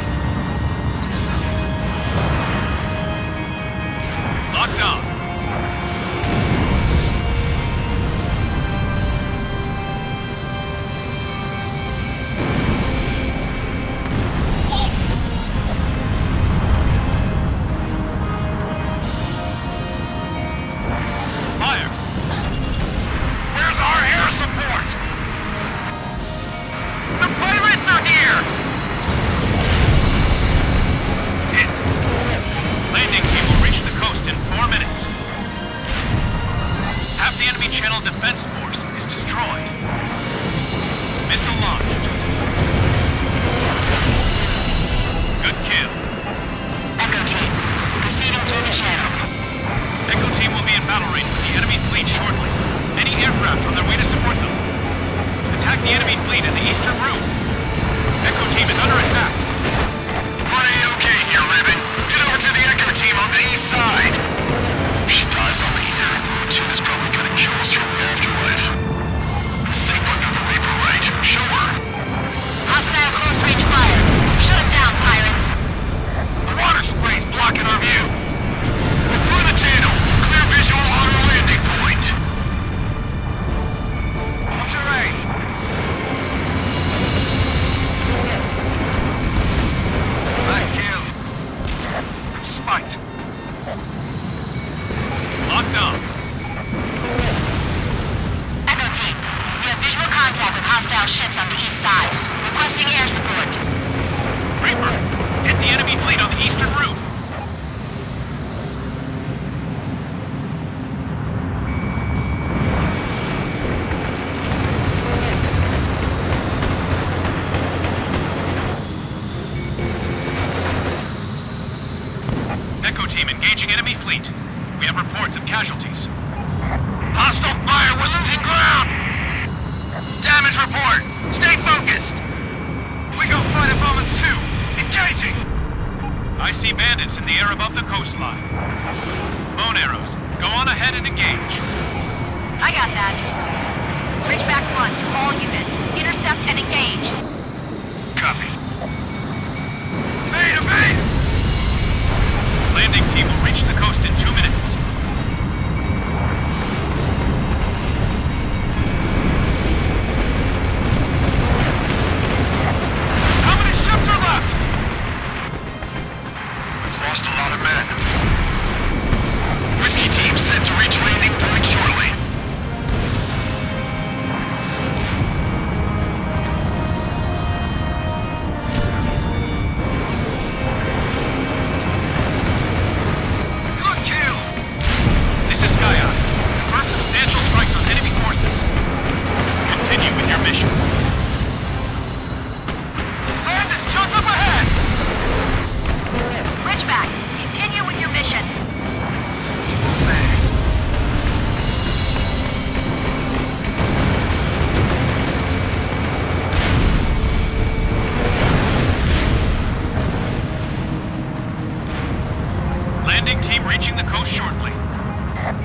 reaching the coast shortly.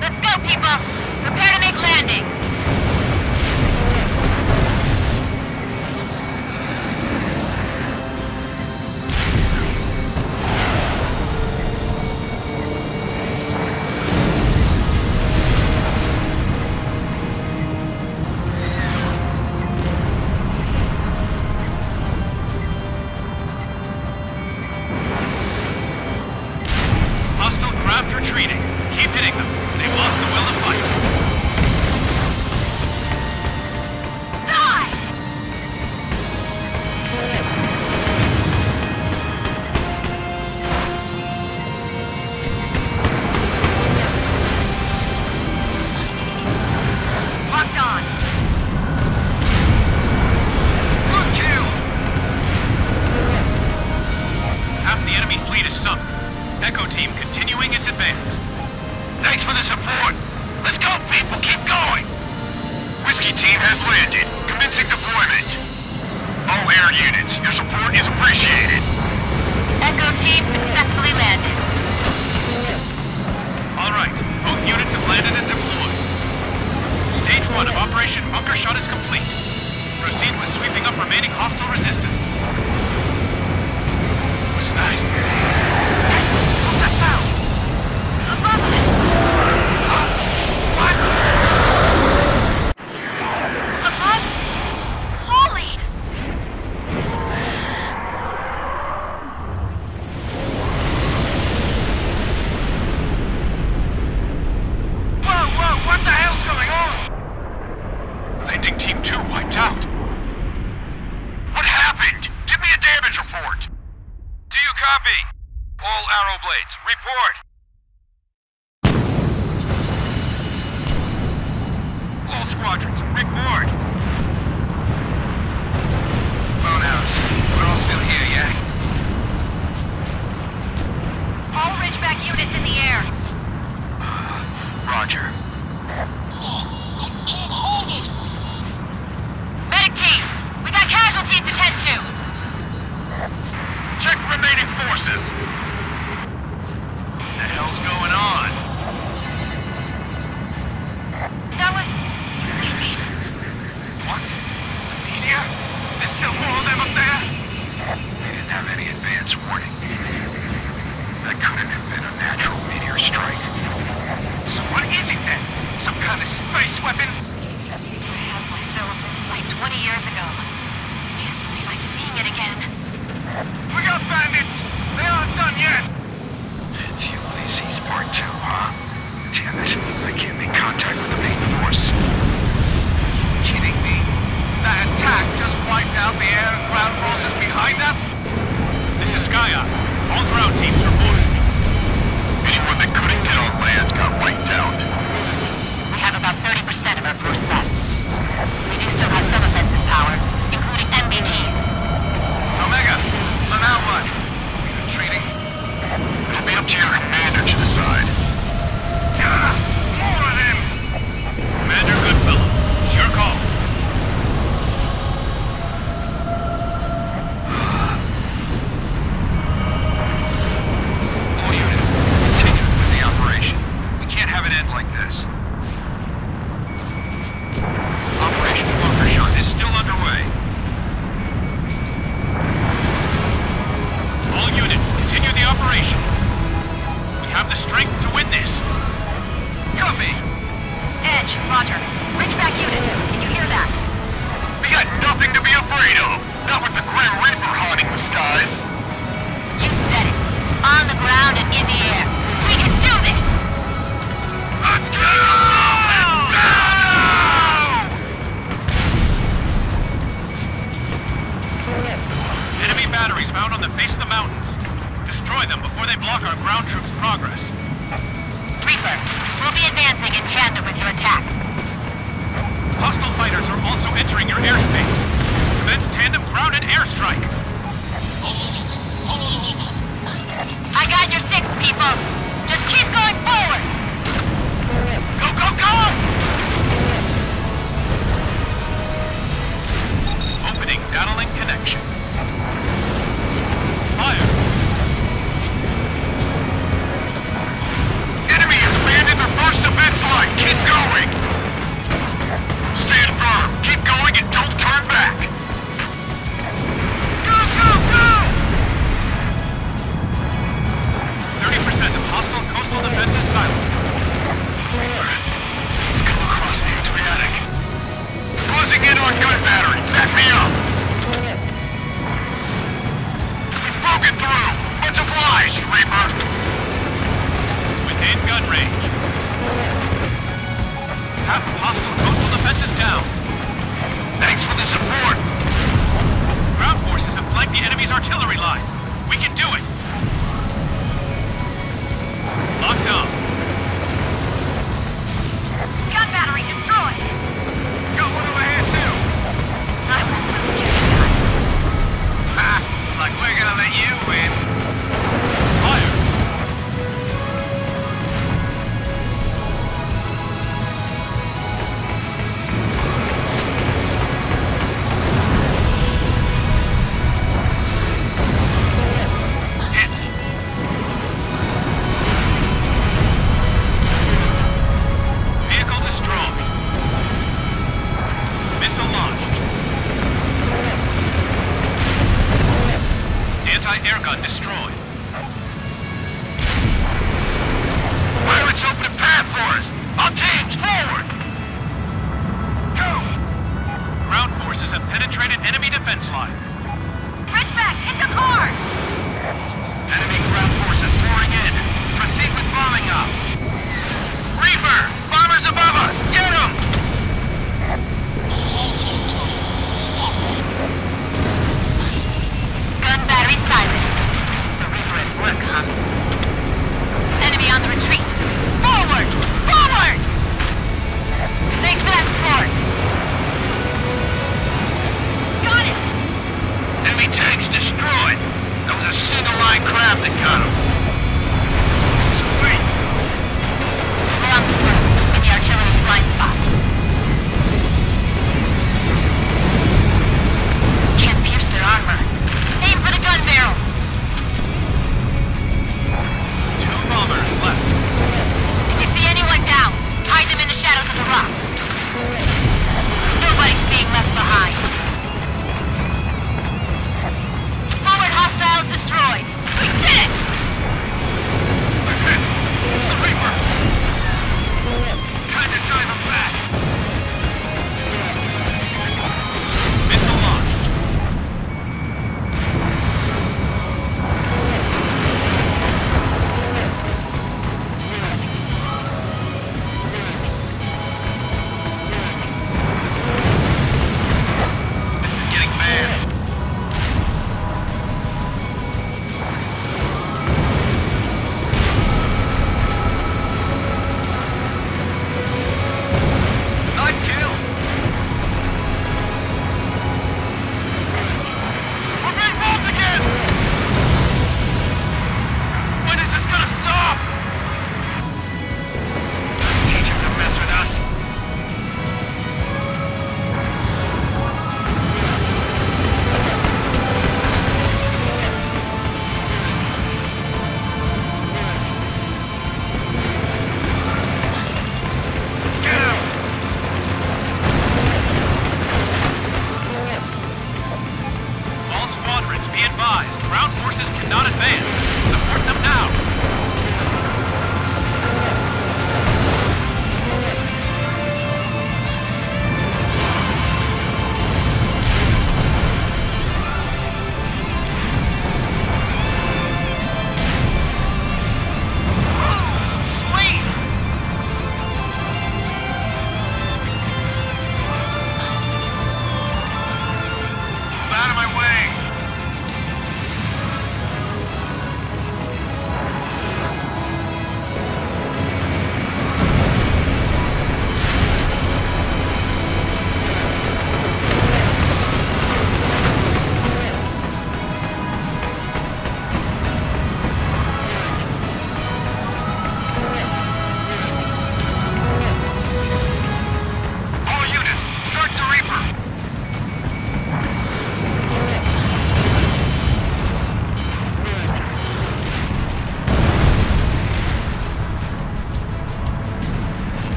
Let's go, people!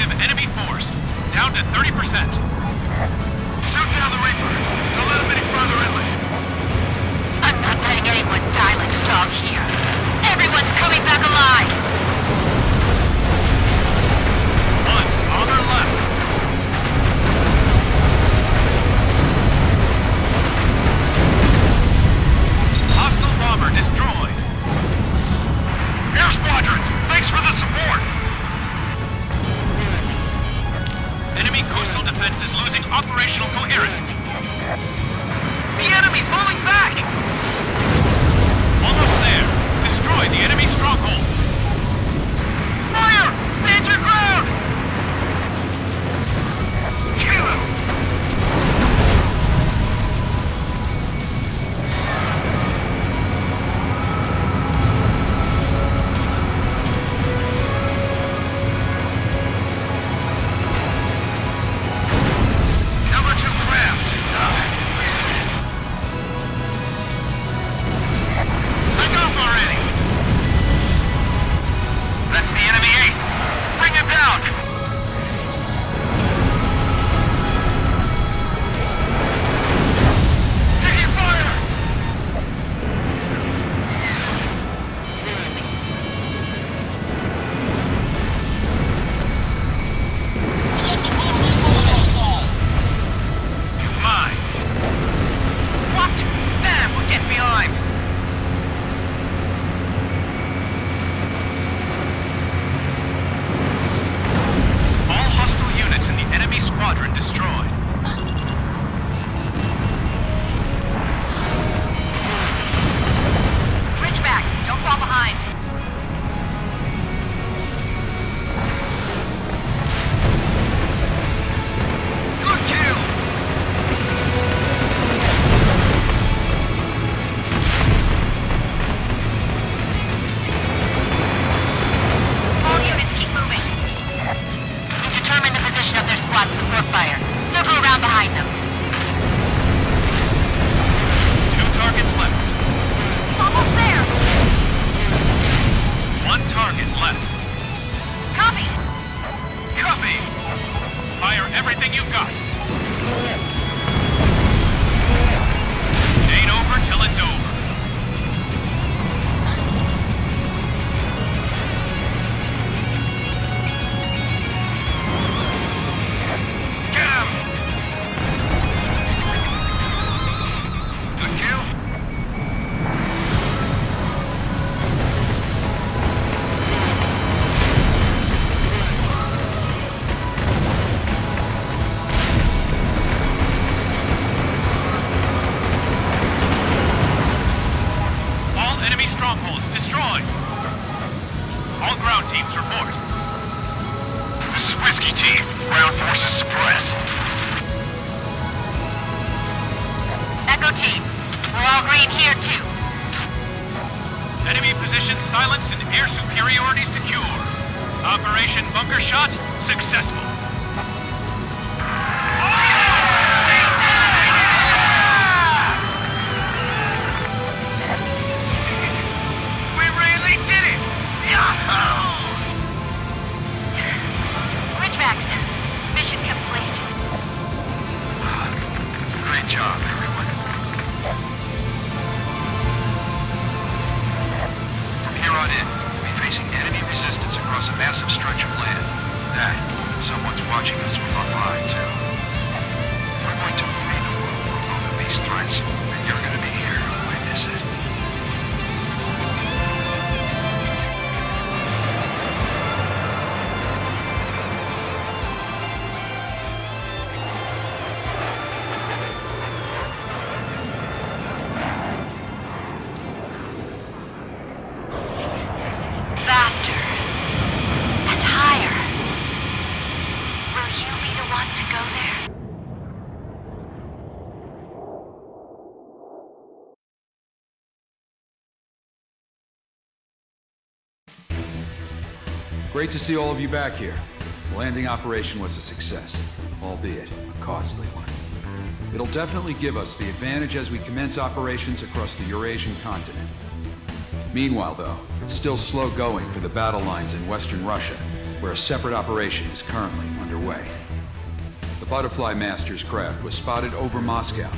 Enemy force. Down to 30%. Shoot down the Reaper. Don't let him any further inland. I'm not letting anyone die like a dog here. Everyone's coming back alive! One on their left. Hostile bomber destroyed. Air squadrons, thanks for the support. Enemy coastal defenses losing operational coherence. The enemy's falling back! Almost there. Destroy the enemy strongholds. Fire! Stand your ground! Successful. Great to see all of you back here. The landing operation was a success, albeit a costly one. It'll definitely give us the advantage as we commence operations across the Eurasian continent. Meanwhile, though, it's still slow going for the battle lines in western Russia, where a separate operation is currently underway. The Butterfly Master's craft was spotted over Moscow.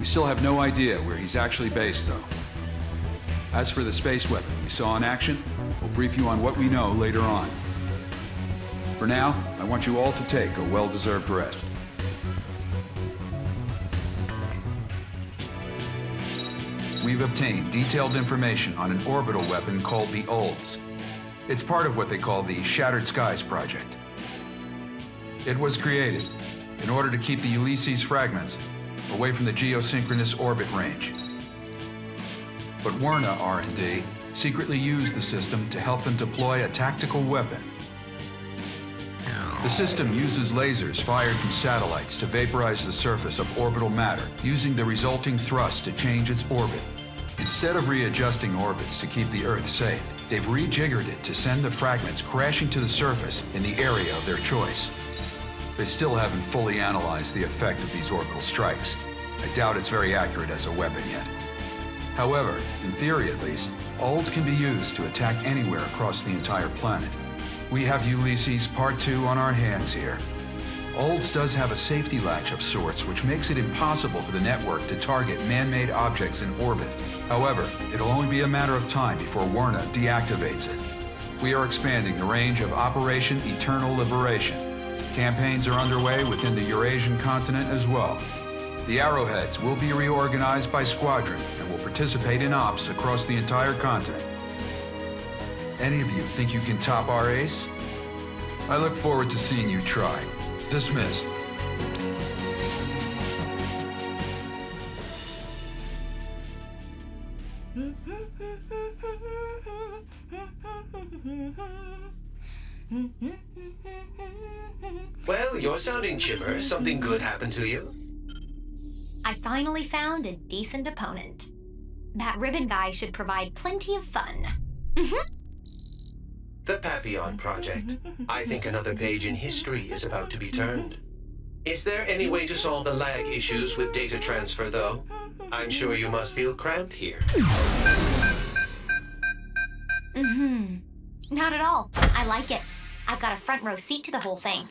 We still have no idea where he's actually based, though. As for the space weapon we saw in action, we'll brief you on what we know later on. For now, I want you all to take a well-deserved rest. We've obtained detailed information on an orbital weapon called the Olds. It's part of what they call the Shattered Skies Project. It was created in order to keep the Ulysses fragments away from the geosynchronous orbit range. But Werner R&D secretly used the system to help them deploy a tactical weapon. The system uses lasers fired from satellites to vaporize the surface of orbital matter, using the resulting thrust to change its orbit. Instead of readjusting orbits to keep the Earth safe, they've rejiggered it to send the fragments crashing to the surface in the area of their choice. They still haven't fully analyzed the effect of these orbital strikes. I doubt it's very accurate as a weapon yet. However, in theory at least, Olds can be used to attack anywhere across the entire planet. We have Ulysses Part 2 on our hands here. Olds does have a safety latch of sorts, which makes it impossible for the network to target man-made objects in orbit. However, it'll only be a matter of time before Werner deactivates it. We are expanding the range of Operation Eternal Liberation. Campaigns are underway within the Eurasian continent as well. The Arrowheads will be reorganized by squadron and will participate in ops across the entire continent. Any of you think you can top our ace? I look forward to seeing you try. Dismissed. Well, you're sounding chipper. Something good happened to you? I finally found a decent opponent. That ribbon guy should provide plenty of fun. Mm-hmm. The Papillon Project. I think another page in history is about to be turned. Is there any way to solve the lag issues with data transfer, though? I'm sure you must feel cramped here. Mm-hmm. Not at all. I like it. I've got a front row seat to the whole thing.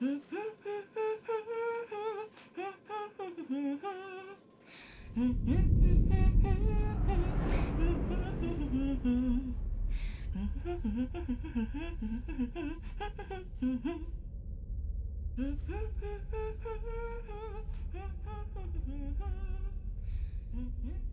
Mm-hmm.